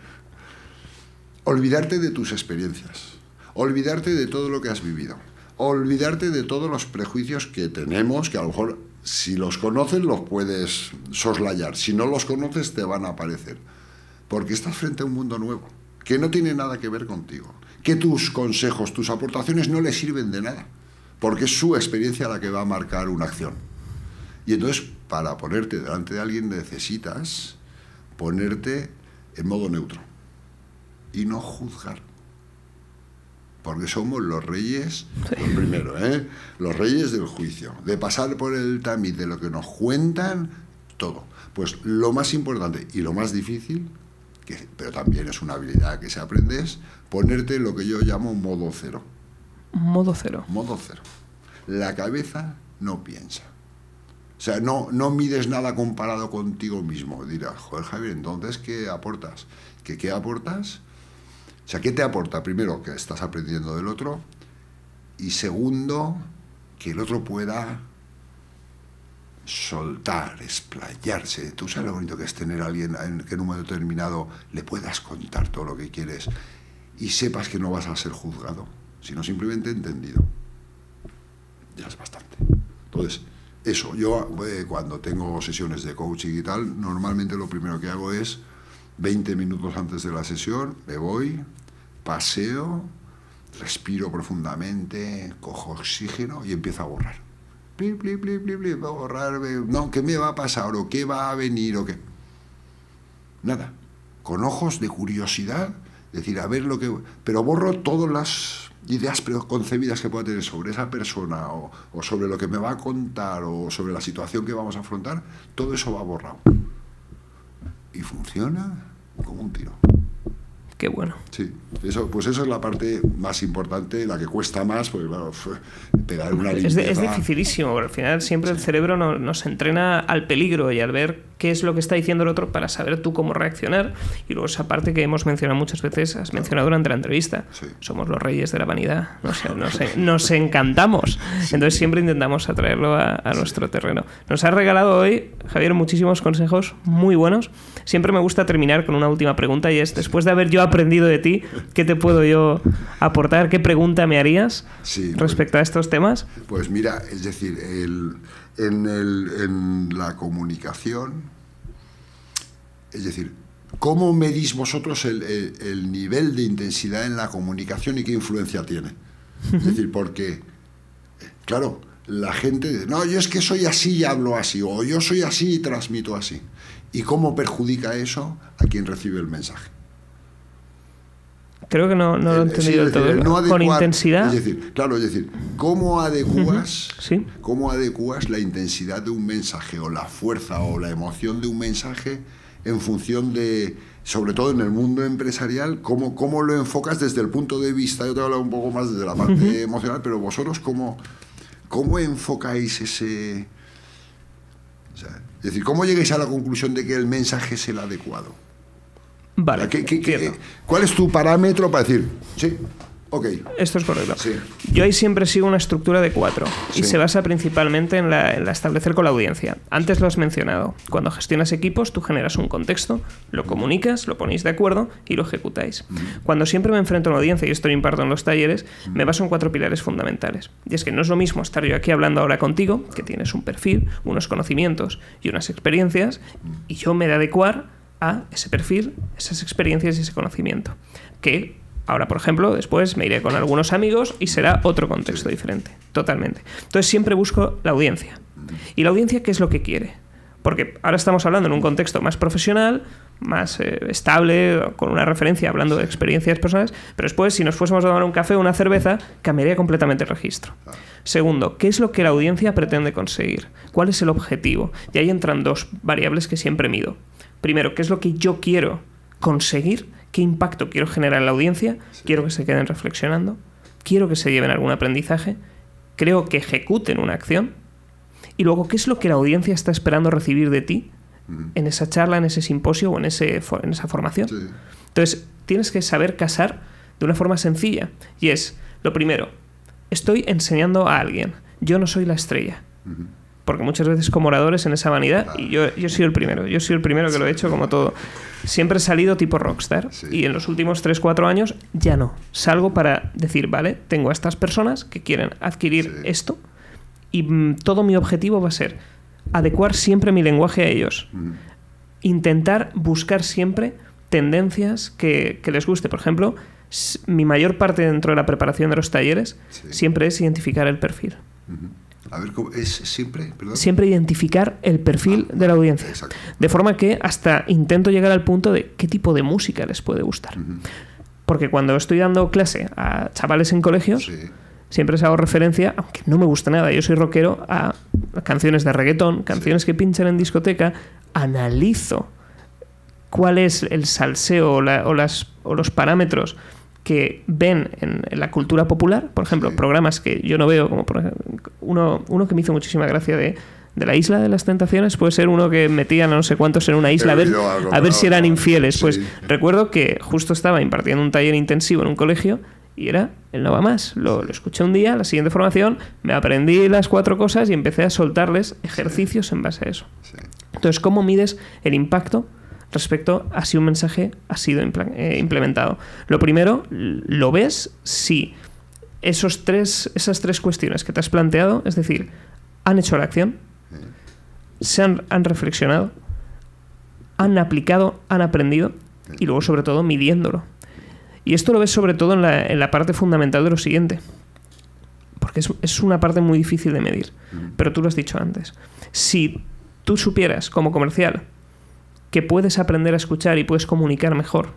B: olvidarte de tus experiencias, olvidarte de todo lo que has vivido, olvidarte de todos los prejuicios que tenemos, que a lo mejor si los conoces los puedes soslayar, si no los conoces te van a aparecer, porque estás frente a un mundo nuevo, que no tiene nada que ver contigo, que tus consejos, tus aportaciones no le sirven de nada, porque es su experiencia la que va a marcar una acción. Y entonces, para ponerte delante de alguien necesitas ponerte en modo neutro y no juzgar porque somos los reyes, primero, ¿eh? los reyes del juicio, de pasar por el tamiz de lo que nos cuentan, todo. Pues lo más importante y lo más difícil, que, pero también es una habilidad que se aprende, es ponerte lo que yo llamo modo cero.
A: Modo cero.
B: Modo cero. La cabeza no piensa. O sea, no, no mides nada comparado contigo mismo. Dirás, joder, Javier, entonces, ¿qué aportas? ¿Qué, qué aportas? O sea, ¿qué te aporta? Primero, que estás aprendiendo del otro. Y segundo, que el otro pueda soltar, explayarse. Tú sabes lo bonito que es tener a alguien en que en un momento determinado le puedas contar todo lo que quieres y sepas que no vas a ser juzgado, sino simplemente entendido. Ya es bastante. Entonces, eso, yo eh, cuando tengo sesiones de coaching y tal, normalmente lo primero que hago es 20 minutos antes de la sesión, me voy, paseo, respiro profundamente, cojo oxígeno y empiezo a borrar. Pli, pli, a borrar, no, ¿qué me va a pasar o qué va a venir o qué? Nada, con ojos de curiosidad, decir, a ver lo que... Pero borro todas las ideas preconcebidas que pueda tener sobre esa persona o, o sobre lo que me va a contar o sobre la situación que vamos a afrontar, todo eso va borrado y funciona como un tiro.
A: Qué bueno.
B: Sí, eso, pues eso es la parte más importante, la que cuesta más, porque claro, pegar una
A: es, es, dificilísimo, al final siempre el cerebro nos entrena al peligro y al ver qué es lo que está diciendo el otro para saber tú cómo reaccionar. Y luego esa parte que hemos mencionado muchas veces, has mencionado durante la entrevista, somos los reyes de la vanidad, nos, encantamos. Entonces siempre intentamos atraerlo a, nuestro terreno. Nos has regalado hoy, Javier, muchísimos consejos muy buenos. Siempre me gusta terminar con una última pregunta y es, después de haber yo aprendido de ti, ¿qué te puedo yo aportar? ¿Qué pregunta me harías respecto a estos temas?
B: Pues mira, es decir, el en, el, en la comunicación, es decir, ¿cómo medís vosotros el, el, nivel de intensidad en la comunicación y qué influencia tiene? Es decir, porque, claro, la gente dice, no, yo es que soy así y hablo así, o yo soy así y transmito así. ¿Y cómo perjudica eso a quien recibe el mensaje?
A: Creo que no, no lo he eh, entendido del todo. Con intensidad.
B: Es decir, claro, es decir, ¿cómo adecuas, ¿cómo adecuas la intensidad de un mensaje o la fuerza o la emoción de un mensaje en función de, sobre todo en el mundo empresarial, cómo, cómo lo enfocas desde el punto de vista, yo te a hablar un poco más desde la parte emocional, pero vosotros cómo, cómo enfocáis ese... o sea, es decir, ¿cómo llegáis a la conclusión de que el mensaje es el adecuado?
A: Vale.
B: ¿Qué- qué- qué-
A: entiendo.
B: ¿Cuál es tu parámetro para decir, sí, ok,
A: Esto es correcto.
B: Sí.
A: Yo ahí siempre sigo una estructura de cuatro y se basa principalmente en la, en la establecer con la audiencia. Antes lo has mencionado. Cuando gestionas equipos, tú generas un contexto, lo comunicas, lo ponéis de acuerdo y lo ejecutáis. Cuando siempre me enfrento a una audiencia, y esto lo imparto en los talleres, me baso en cuatro pilares fundamentales. Y es que no es lo mismo estar yo aquí hablando ahora contigo, que tienes un perfil, unos conocimientos y unas experiencias, y yo me de adecuar a ese perfil, esas experiencias y ese conocimiento. Que ahora, por ejemplo, después me iré con algunos amigos y será otro contexto diferente, totalmente. Entonces siempre busco la audiencia. ¿Y la audiencia qué es lo que quiere? Porque ahora estamos hablando en un contexto más profesional, más eh, estable, con una referencia hablando de experiencias personales, pero después si nos fuésemos a tomar un café o una cerveza, cambiaría completamente el registro. Segundo, ¿qué es lo que la audiencia pretende conseguir? ¿Cuál es el objetivo? Y ahí entran dos variables que siempre mido. Primero, ¿qué es lo que yo quiero conseguir? ¿Qué impacto quiero generar en la audiencia? ¿Quiero que se queden reflexionando? ¿Quiero que se lleven algún aprendizaje? ¿Creo que ejecuten una acción? Y luego, ¿qué es lo que la audiencia está esperando recibir de ti en esa charla, en ese simposio o en, ese, en esa formación?
B: Sí.
A: Entonces, tienes que saber casar de una forma sencilla. Y es, lo primero, estoy enseñando a alguien. Yo no soy la estrella. Porque muchas veces como oradores en esa vanidad, y yo, yo he sido el primero, yo he sido el primero que lo he hecho como todo. Siempre he salido tipo rockstar
B: Sí.
A: y en los últimos 3-4 años ya no. Salgo para decir, vale, tengo a estas personas que quieren adquirir
B: Sí.
A: esto y mm, todo mi objetivo va a ser adecuar siempre mi lenguaje a ellos intentar buscar siempre tendencias que, que les guste. Por ejemplo, mi mayor parte dentro de la preparación de los talleres
B: Sí.
A: siempre es identificar el perfil.
B: A ver, ¿cómo- ¿es siempre? Perdón.
A: Siempre identificar el perfil de la audiencia.
B: Exacto.
A: De forma que hasta intento llegar al punto de qué tipo de música les puede gustar. Porque cuando estoy dando clase a chavales en colegios,
B: Sí.
A: siempre les hago referencia, aunque no me gusta nada, yo soy rockero, a canciones de reggaetón, canciones que pinchan en discoteca, analizo cuál es el salseo o, la- o las, o los parámetros que ven en, en la cultura popular, por ejemplo,
B: Sí.
A: programas que yo no veo, como por ejemplo, uno, uno que me hizo muchísima gracia de, de la isla de las tentaciones, puede ser uno que metían a no sé cuántos en una isla a ver,
B: algo,
A: a ver si eran infieles. Pues
B: Sí.
A: recuerdo que justo estaba impartiendo un taller intensivo en un colegio y era el no va más. Lo, lo escuché un día, la siguiente formación, me aprendí las cuatro cosas y empecé a soltarles ejercicios en base a eso.
B: Sí.
A: Entonces, ¿cómo mides el impacto respecto a si un mensaje ha sido eh, implementado? Lo primero, lo ves si esos tres, esas tres cuestiones que te has planteado, es decir, han hecho la acción, se han, han reflexionado, han aplicado, han aprendido y luego sobre todo midiéndolo. Y esto lo ves sobre todo en la, en la parte fundamental de lo siguiente, porque es, es una parte muy difícil de medir, pero tú lo has dicho antes. Si tú supieras como comercial que puedes aprender a escuchar y puedes comunicar mejor.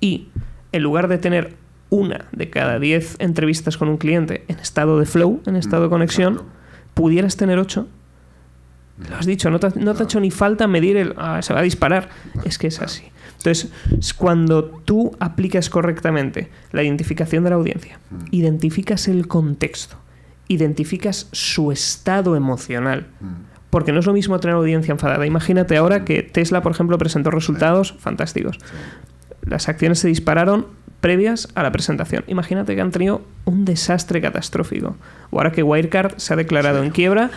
A: Y en lugar de tener una de cada diez entrevistas con un cliente en estado de flow, en estado de conexión,
B: exacto.
A: pudieras tener ocho, lo has dicho, no te, no te ha hecho ni falta medir el... "Ah, se va a disparar. Es que es así. Entonces, es cuando tú aplicas correctamente la identificación de la audiencia, identificas el contexto, identificas su estado emocional, porque no es lo mismo tener audiencia enfadada. Imagínate ahora que Tesla, por ejemplo, presentó resultados fantásticos. Las acciones se dispararon previas a la presentación. Imagínate que han tenido un desastre catastrófico. O ahora que Wirecard se ha declarado en quiebra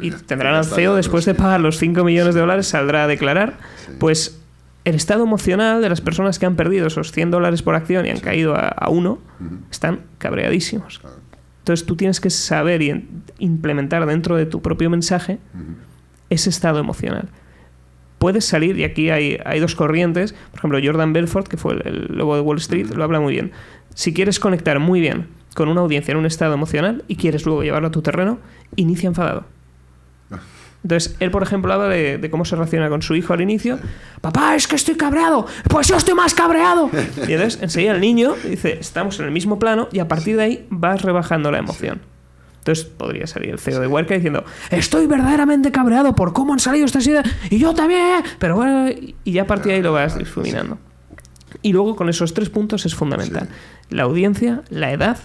A: y tendrán al CEO después de pagar los 5 millones de dólares, saldrá a declarar. Pues el estado emocional de las personas que han perdido esos 100 dólares por acción y han caído a, a uno están cabreadísimos. Entonces tú tienes que saber y en- implementar dentro de tu propio mensaje ese estado emocional. Puedes salir, y aquí hay, hay dos corrientes, por ejemplo, Jordan Belfort, que fue el, el lobo de Wall Street, lo habla muy bien. Si quieres conectar muy bien con una audiencia en un estado emocional y quieres luego llevarlo a tu terreno, inicia enfadado. Entonces, él, por ejemplo, habla de, de cómo se relaciona con su hijo al inicio. Papá, es que estoy cabreado. Pues yo estoy más cabreado. Y entonces, enseguida el niño dice, estamos en el mismo plano y a partir de ahí vas rebajando la emoción. Entonces podría salir el CEO de Huerca diciendo, estoy verdaderamente cabreado por cómo han salido estas ideas, y yo también, pero bueno, y ya a partir de ahí lo vas difuminando. Y luego con esos tres puntos es fundamental. La audiencia, la edad,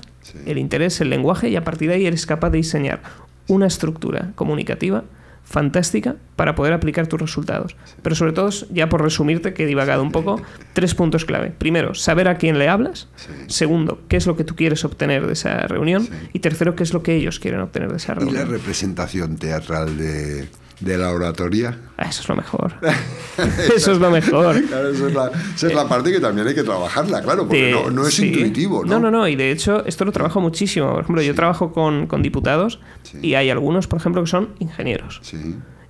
A: el interés, el lenguaje, y a partir de ahí eres capaz de diseñar una estructura comunicativa fantástica para poder aplicar tus resultados. Pero sobre todo, ya por resumirte, que he divagado un poco, tres puntos clave. Primero, saber a quién le hablas. Segundo, qué es lo que tú quieres obtener de esa reunión. Y tercero, qué es lo que ellos quieren obtener de esa reunión.
B: ¿Y la representación teatral de, de la oratoria.
A: Eso es lo mejor. eso es lo mejor.
B: Claro, esa, es la, esa es la, parte que también hay que trabajarla, claro, porque no, no, es sí. intuitivo. ¿no?
A: ¿no? no, no, y de hecho esto lo trabajo muchísimo. Por ejemplo, yo trabajo con, con diputados y hay algunos, por ejemplo, que son ingenieros.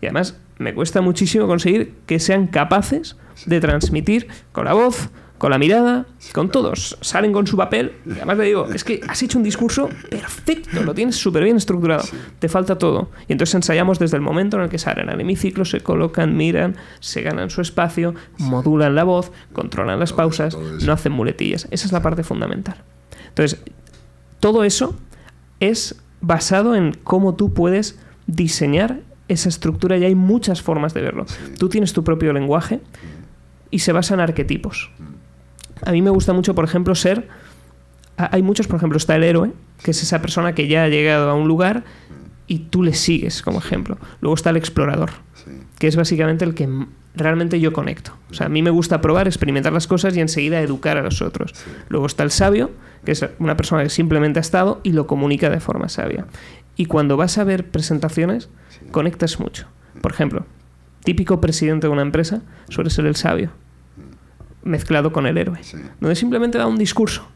A: Y además me cuesta muchísimo conseguir que sean capaces de transmitir con la voz, con la mirada, con todos. Salen con su papel. Y además le digo, es que has hecho un discurso perfecto, lo tienes súper bien estructurado. Te falta todo. Y entonces ensayamos desde el momento en el que salen al hemiciclo, se colocan, miran, se ganan su espacio, modulan la voz, controlan las pausas, no hacen muletillas. Esa es la parte fundamental. Entonces, todo eso es basado en cómo tú puedes diseñar esa estructura y hay muchas formas de verlo. Tú tienes tu propio lenguaje y se basa en arquetipos. A mí me gusta mucho, por ejemplo, ser... Hay muchos, por ejemplo, está el héroe, que es esa persona que ya ha llegado a un lugar y tú le sigues como ejemplo. Luego está el explorador, que es básicamente el que realmente yo conecto. O sea, a mí me gusta probar, experimentar las cosas y enseguida educar a los otros. Luego está el sabio, que es una persona que simplemente ha estado y lo comunica de forma sabia. Y cuando vas a ver presentaciones, conectas mucho. Por ejemplo, típico presidente de una empresa suele ser el sabio mezclado con el héroe, sí. donde simplemente da un discurso.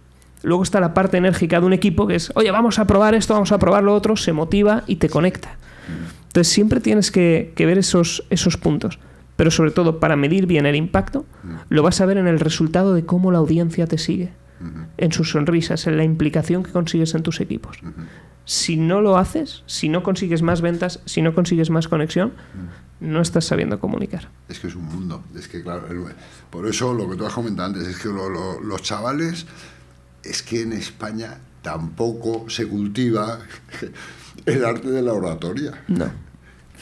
A: Luego está la parte enérgica de un equipo que es, oye, vamos a probar esto, vamos a probar lo otro, se motiva y te conecta. Entonces siempre tienes que, que ver esos, esos puntos. Pero sobre todo, para medir bien el impacto, lo vas a ver en el resultado de cómo la audiencia te sigue, en sus sonrisas, en la implicación que consigues en tus equipos. Si no lo haces, si no consigues más ventas, si no consigues más conexión, no estás sabiendo comunicar.
B: Es que es un mundo. Es que, claro, por eso lo que tú has comentado antes, es que lo, lo, los chavales, es que en España tampoco se cultiva el arte de la oratoria.
A: No.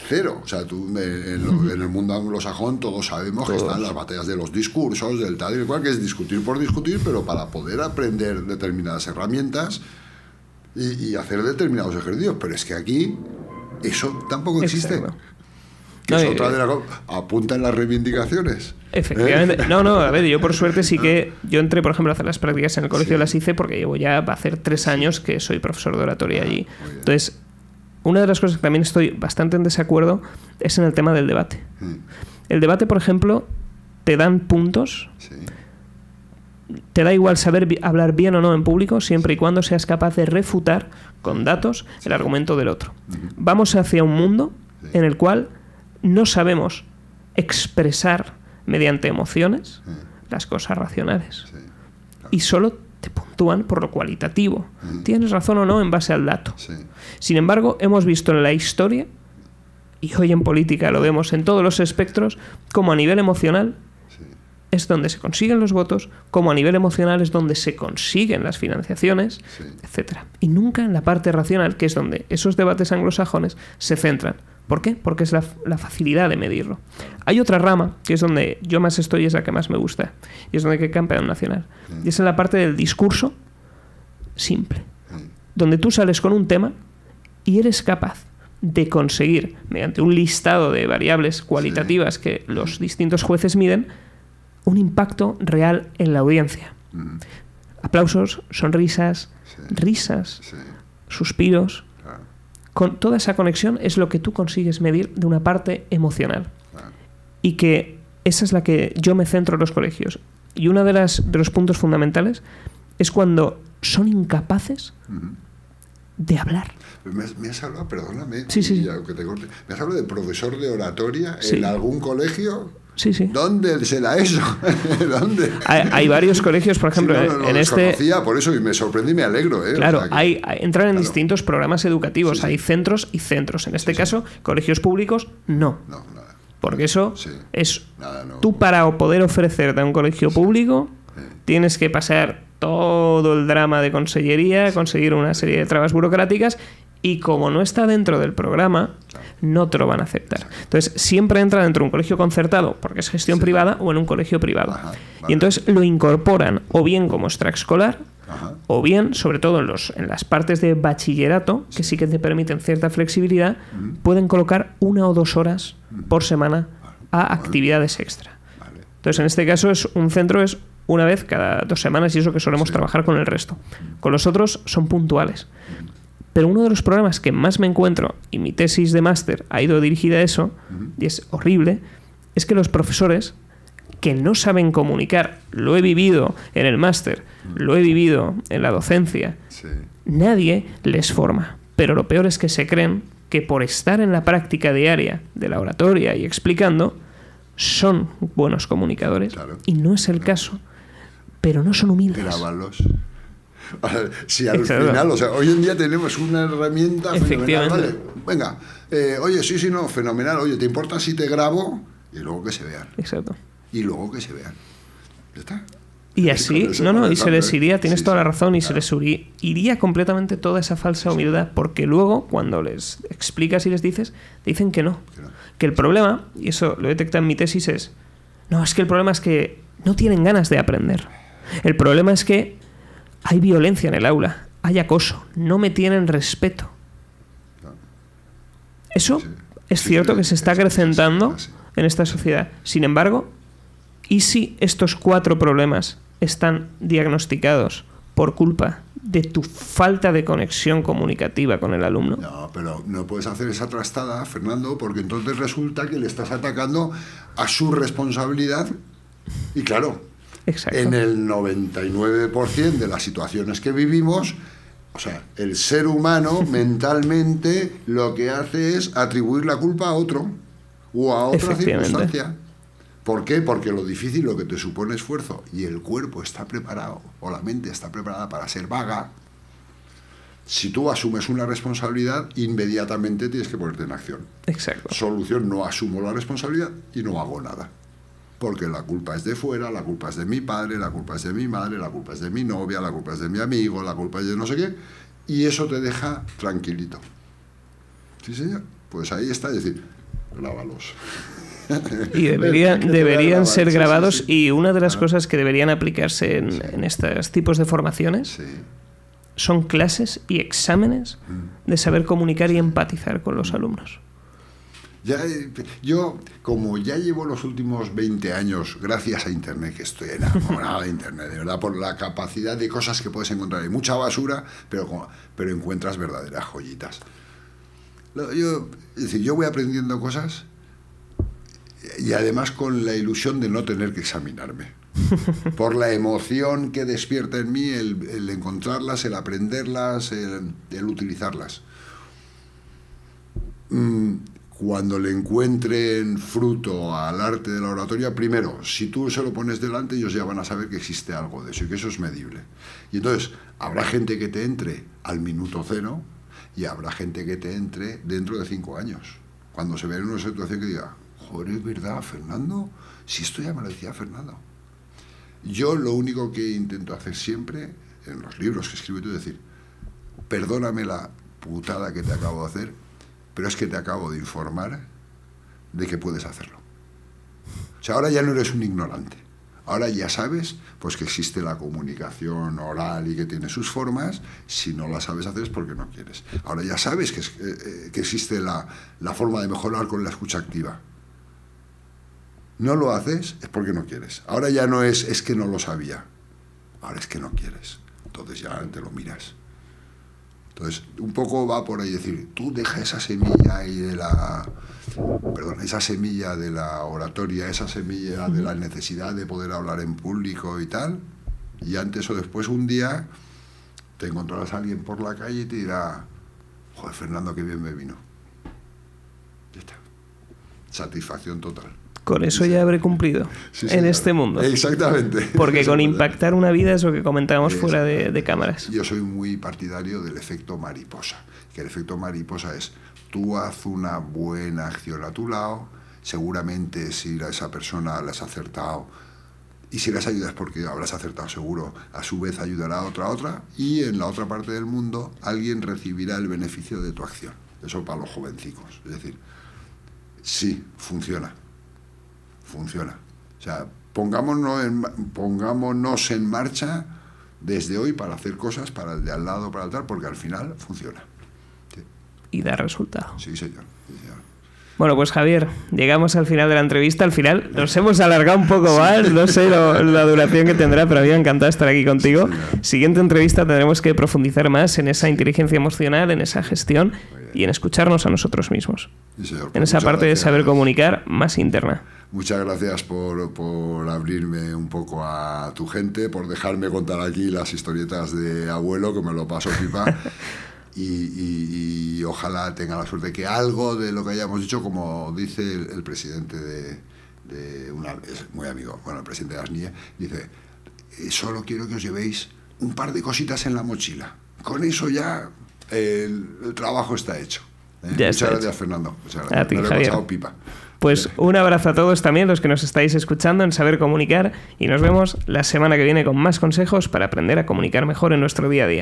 B: Cero. O sea, tú en, el mundo anglosajón todos sabemos todos. que están las batallas de los discursos, del tal y cual, que es discutir por discutir, pero para poder aprender determinadas herramientas y, y hacer determinados ejercicios. Pero es que aquí eso tampoco existe. Exacto. Que no, es otra de la, apunta en las reivindicaciones.
A: Efectivamente. ¿Eh? No, no, a ver, yo por suerte sí que. Yo entré, por ejemplo, a hacer las prácticas en el colegio sí. las hice porque llevo ya va a hacer tres años que soy profesor de oratoria allí. Entonces, una de las cosas que también estoy bastante en desacuerdo es en el tema del debate.
B: Mm.
A: El debate, por ejemplo, te dan puntos.
B: Sí.
A: Te da igual saber hablar bien o no en público siempre y cuando seas capaz de refutar con datos el argumento del otro. Vamos hacia un mundo en el cual no sabemos expresar mediante emociones
B: sí.
A: las cosas racionales.
B: Sí, claro.
A: Y solo te puntúan por lo cualitativo.
B: Mm.
A: Tienes razón o no en base al dato.
B: Sí.
A: Sin embargo, hemos visto en la historia, y hoy en política lo vemos en todos los espectros, como a nivel emocional es donde se consiguen los votos, como a nivel emocional es donde se consiguen las financiaciones, etc. Y nunca en la parte racional, que es donde esos debates anglosajones se centran. ¿Por qué? Porque es la, la, facilidad de medirlo. Hay otra rama, que es donde yo más estoy y es la que más me gusta, y es donde hay campeón nacional. Y es en la parte del discurso simple, donde tú sales con un tema y eres capaz de conseguir, mediante un listado de variables cualitativas que los distintos jueces miden, un impacto real en la audiencia.
B: Mm.
A: Aplausos, sonrisas, risas, suspiros. Con toda esa conexión es lo que tú consigues medir de una parte emocional. Y que esa es la que yo me centro en los colegios. Y uno de, las, de los puntos fundamentales es cuando son incapaces
B: Uh -huh.
A: de hablar.
B: Me has, me has, hablado, perdóname,
A: sí, sí.
B: que te corte, me has hablado de profesor de oratoria
A: sí.
B: en algún colegio.
A: Sí, sí.
B: ¿Dónde será eso? ¿Dónde?
A: Hay, hay, varios colegios, por ejemplo,
B: sí, no, no,
A: en este.
B: Por eso y me sorprendí y me alegro. ¿eh?
A: Claro,
B: o sea que...
A: hay, hay, entran en claro. distintos programas educativos. Sí, hay centros y centros. En este caso, colegios públicos, no.
B: No, nada.
A: Porque eso es. Nada, no. Tú, para poder ofrecerte a un colegio público, tienes que pasar todo el drama de consellería, conseguir una serie de trabas burocráticas Y como no está dentro del programa, no te lo van a aceptar. Entonces, siempre entra dentro de un colegio concertado, porque es gestión privada, o en un colegio privado.
B: Ajá,
A: Y entonces lo incorporan o bien como extraescolar,
B: Ajá.
A: o bien, sobre todo en, los, en las partes de bachillerato, que sí que te permiten cierta flexibilidad, pueden colocar una o dos horas por semana a actividades extra.
B: Vale.
A: Entonces, en este caso, es un centro es una vez cada dos semanas y eso que solemos trabajar con el resto. Con los otros son puntuales. Pero uno de los problemas que más me encuentro, y mi tesis de máster ha ido dirigida a eso, y es horrible, es que los profesores que no saben comunicar, lo he vivido en el máster, lo he vivido en la docencia,
B: Sí.
A: nadie les forma. Pero lo peor es que se creen que por estar en la práctica diaria de la oratoria y explicando, son buenos comunicadores.
B: Claro.
A: Y no es el caso. Pero no son humildes.
B: Grábalos. Si al final, o sea, hoy en día tenemos una herramienta fenomenal. ¿vale? Venga, eh, oye, sí, sí, no, fenomenal. Oye, ¿te importa si te grabo? Y luego que se vean.
A: Exacto.
B: Y luego que se vean. ¿Ya está?
A: Y así, no, no, y se les
B: ¿eh?
A: iría, tienes
B: Sí,
A: toda la razón, y se les iría completamente toda esa falsa humildad, porque luego, cuando les explicas y les dices, dicen que no.
B: Que no.
A: Que el problema, y eso lo detecta en mi tesis, es, no, es que el problema es que no tienen ganas de aprender. El problema es que hay violencia en el aula, hay acoso, no me tienen respeto. Eso
B: Sí.
A: es
B: Sí,
A: cierto
B: sí,
A: que se
B: es-
A: está
B: es-
A: acrecentando en esta sociedad. Sin embargo, ¿y si estos cuatro problemas están diagnosticados por culpa de tu falta de conexión comunicativa con el alumno?
B: No, pero no puedes hacer esa trastada, Fernando, porque entonces resulta que le estás atacando a su responsabilidad. Y claro,
A: Exacto.
B: en el 99% de las situaciones que vivimos, o sea, el ser humano mentalmente lo que hace es atribuir la culpa a otro o a otra circunstancia. ¿Por qué? Porque lo difícil, lo que te supone esfuerzo y el cuerpo está preparado o la mente está preparada para ser vaga, si tú asumes una responsabilidad, inmediatamente tienes que ponerte en acción.
A: Exacto.
B: Solución, no asumo la responsabilidad y no hago nada. Porque la culpa es de fuera, la culpa es de mi padre, la culpa es de mi madre, la culpa es de mi novia, la culpa es de mi amigo, la culpa es de no sé qué. Y eso te deja tranquilito. ¿Sí, señor? Pues ahí está, es decir, grábalos.
A: Y deberían, ser
B: sí,
A: grabados
B: sí.
A: y una de las cosas que deberían aplicarse en, en estos tipos de formaciones son clases y exámenes
B: Mm.
A: de saber comunicar y empatizar con los alumnos.
B: Ya, eh, yo, como ya llevo los últimos 20 años, gracias a Internet, que estoy enamorado de Internet, de verdad, por la capacidad de cosas que puedes encontrar. Hay mucha basura, pero, pero encuentras verdaderas joyitas. Yo, es decir, yo voy aprendiendo cosas y además con la ilusión de no tener que examinarme. Por la emoción que despierta en mí el, el encontrarlas, el aprenderlas, el, el utilizarlas. Mm, cuando le encuentren fruto al arte de la oratoria, primero, si tú se lo pones delante, ellos ya van a saber que existe algo de eso y que eso es medible. Y entonces, habrá gente que te entre al minuto cero y habrá gente que te entre dentro de cinco años. Cuando se vea en una situación que diga, joder, es verdad, Fernando, si esto ya me lo decía Fernando. Yo lo único que intento hacer siempre, en los libros que escribo, es decir, perdóname la putada que te acabo de hacer, pero es que te acabo de informar de que puedes hacerlo. O sea, ahora ya no eres un ignorante. Ahora ya sabes pues que existe la comunicación oral y que tiene sus formas. Si no la sabes hacer es porque no quieres. Ahora ya sabes que, eh, eh, que existe la, la forma de mejorar con la escucha activa. No lo haces es porque no quieres. Ahora ya no es es que no lo sabía. Ahora es que no quieres. Entonces ya te lo miras. Entonces, un poco va por ahí decir, tú deja esa semilla ahí de la, perdón, esa semilla de la oratoria, esa semilla de la necesidad de poder hablar en público y tal, y antes o después un día te encontrarás a alguien por la calle y te dirá, joder, Fernando, qué bien me vino. Ya está. Satisfacción total.
A: Con eso ya habré cumplido
B: Sí,
A: en este mundo.
B: Exactamente.
A: Porque con impactar una vida es lo que comentábamos fuera de, cámaras.
B: Yo soy muy partidario del efecto mariposa. Que el efecto mariposa es tú haz una buena acción a tu lado, seguramente si a esa persona le has acertado Y si las ayudas porque habrás acertado seguro, a su vez ayudará a otra a otra y en la otra parte del mundo alguien recibirá el beneficio de tu acción. Eso para los jovencicos. Es decir, sí, funciona. Funciona. O sea, pongámonos en, pongámonos en marcha desde hoy para hacer cosas para el de al lado, para el tal, porque al final funciona.
A: Sí. Y da resultado.
B: Sí, señor. Sí, señor.
A: Bueno, pues Javier, llegamos al final de la entrevista. Al final nos hemos alargado un poco más, no sé lo, la duración que tendrá, pero a mí me encantado estar aquí contigo. Siguiente entrevista tendremos que profundizar más en esa inteligencia emocional, en esa gestión y en escucharnos a nosotros mismos.
B: Sí, señor.
A: En esa parte de
B: gracias.
A: saber comunicar más interna.
B: Muchas gracias por, por abrirme un poco a tu gente, por dejarme contar aquí las historietas de abuelo, que me lo paso pipa. Y, y- y ojalá tenga la suerte que algo de lo que hayamos dicho, como dice el, el presidente de, de una, es muy amigo, bueno, el presidente de Asnie, dice, "Eh, solo quiero que os llevéis un par de cositas en la mochila. Con eso ya el, el trabajo está hecho. ¿eh?
A: Ya
B: Muchas
A: está
B: gracias,
A: hecho.
B: Fernando. Muchas
A: A
B: gracias.
A: ti,
B: me lo he
A: Javier.
B: pasado pipa.
A: Pues un abrazo a todos también, los que nos estáis escuchando en Saber Comunicar, y nos vemos la semana que viene con más consejos para aprender a comunicar mejor en nuestro día a día.